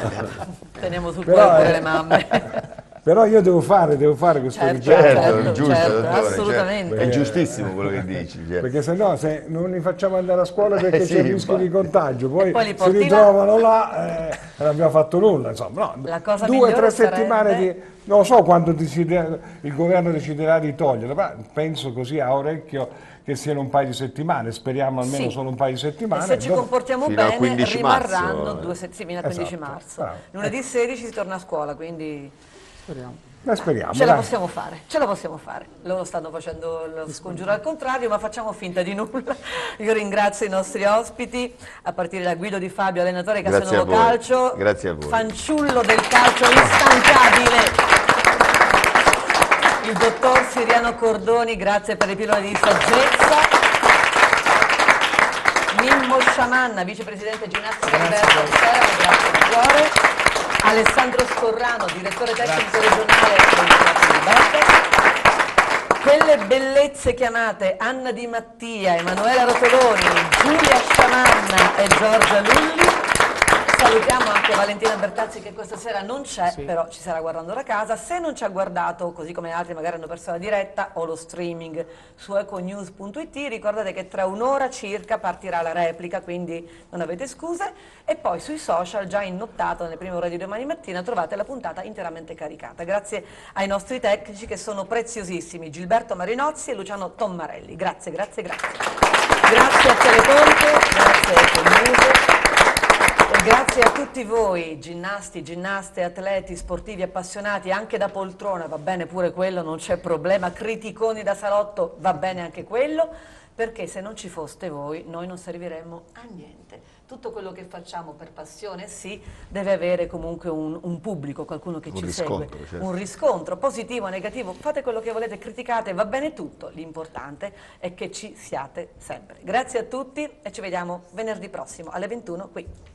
Teniamo sul Però, cuore eh, le mamme. però io devo fare, devo fare questo certo, richiamo. Certo, certo, giusto, certo, dottore, certo. assolutamente. È giustissimo quello che dici. certo. Perché se no se non li facciamo andare a scuola perché Eh sì, c'è il rischio di contagio, poi, poi si porti là. ritrovano là e non abbiamo fatto nulla. Insomma, no, La cosa due o tre settimane sarebbe- di... Non so quando decide- il governo deciderà di toglierla, ma penso così a orecchio che siano un paio di settimane, speriamo almeno Sì. solo un paio di E settimane. se ci dopo- comportiamo Fino bene 15 marzo, rimarranno eh. due settimane al 15 Esatto, marzo. bravo. Lunedì 16 si torna a scuola, quindi Speriamo. Beh, speriamo. ce la dai. possiamo fare, ce la possiamo fare. Loro stanno facendo lo scongiuro al contrario, ma facciamo finta di nulla. Io ringrazio i nostri ospiti, a partire da Guido Di Fabio, allenatore Grazie Castelnuovo a voi. Calcio, Grazie a voi. fanciullo del calcio instancabile. Il dottor Siriano Cordoni, grazie per le pillole di saggezza. Mimmo Sciamanna, vicepresidente ginnastica Roberto Serra, grazie di cuore. Alessandro Scorrano, direttore tecnico regionale del Teatro. Quelle bellezze chiamate Anna Di Mattia, Emanuela Rotoloni, Giulia Sciamanna e Giorgia Lulli. Salutiamo anche Valentina Bertazzi che questa sera non c'è, Sì. però ci sarà guardando da casa. Se non ci ha guardato, così come altri magari hanno perso la diretta o lo streaming su econews.it, ricordate che tra un'ora circa partirà la replica, quindi non avete scuse. E poi sui social, già in nottato, nelle prime ore di domani mattina, trovate la puntata interamente caricata. Grazie ai nostri tecnici che sono preziosissimi, Gilberto Marinozzi e Luciano Tommarelli. Grazie, grazie, grazie. Grazie a Teleponte, grazie a Econews. Grazie a tutti voi, ginnasti, ginnaste, atleti, sportivi appassionati, anche da poltrona, va bene pure quello, non c'è problema, criticoni da salotto, va bene anche quello, perché se non ci foste voi noi non serviremmo a niente. Tutto quello che facciamo per passione sì, deve avere comunque un, un pubblico, qualcuno che Un ci segue, certo. un riscontro positivo, negativo, fate quello che volete, criticate, va bene tutto, l'importante è che ci siate sempre. Grazie a tutti e ci vediamo venerdì prossimo alle 21 qui.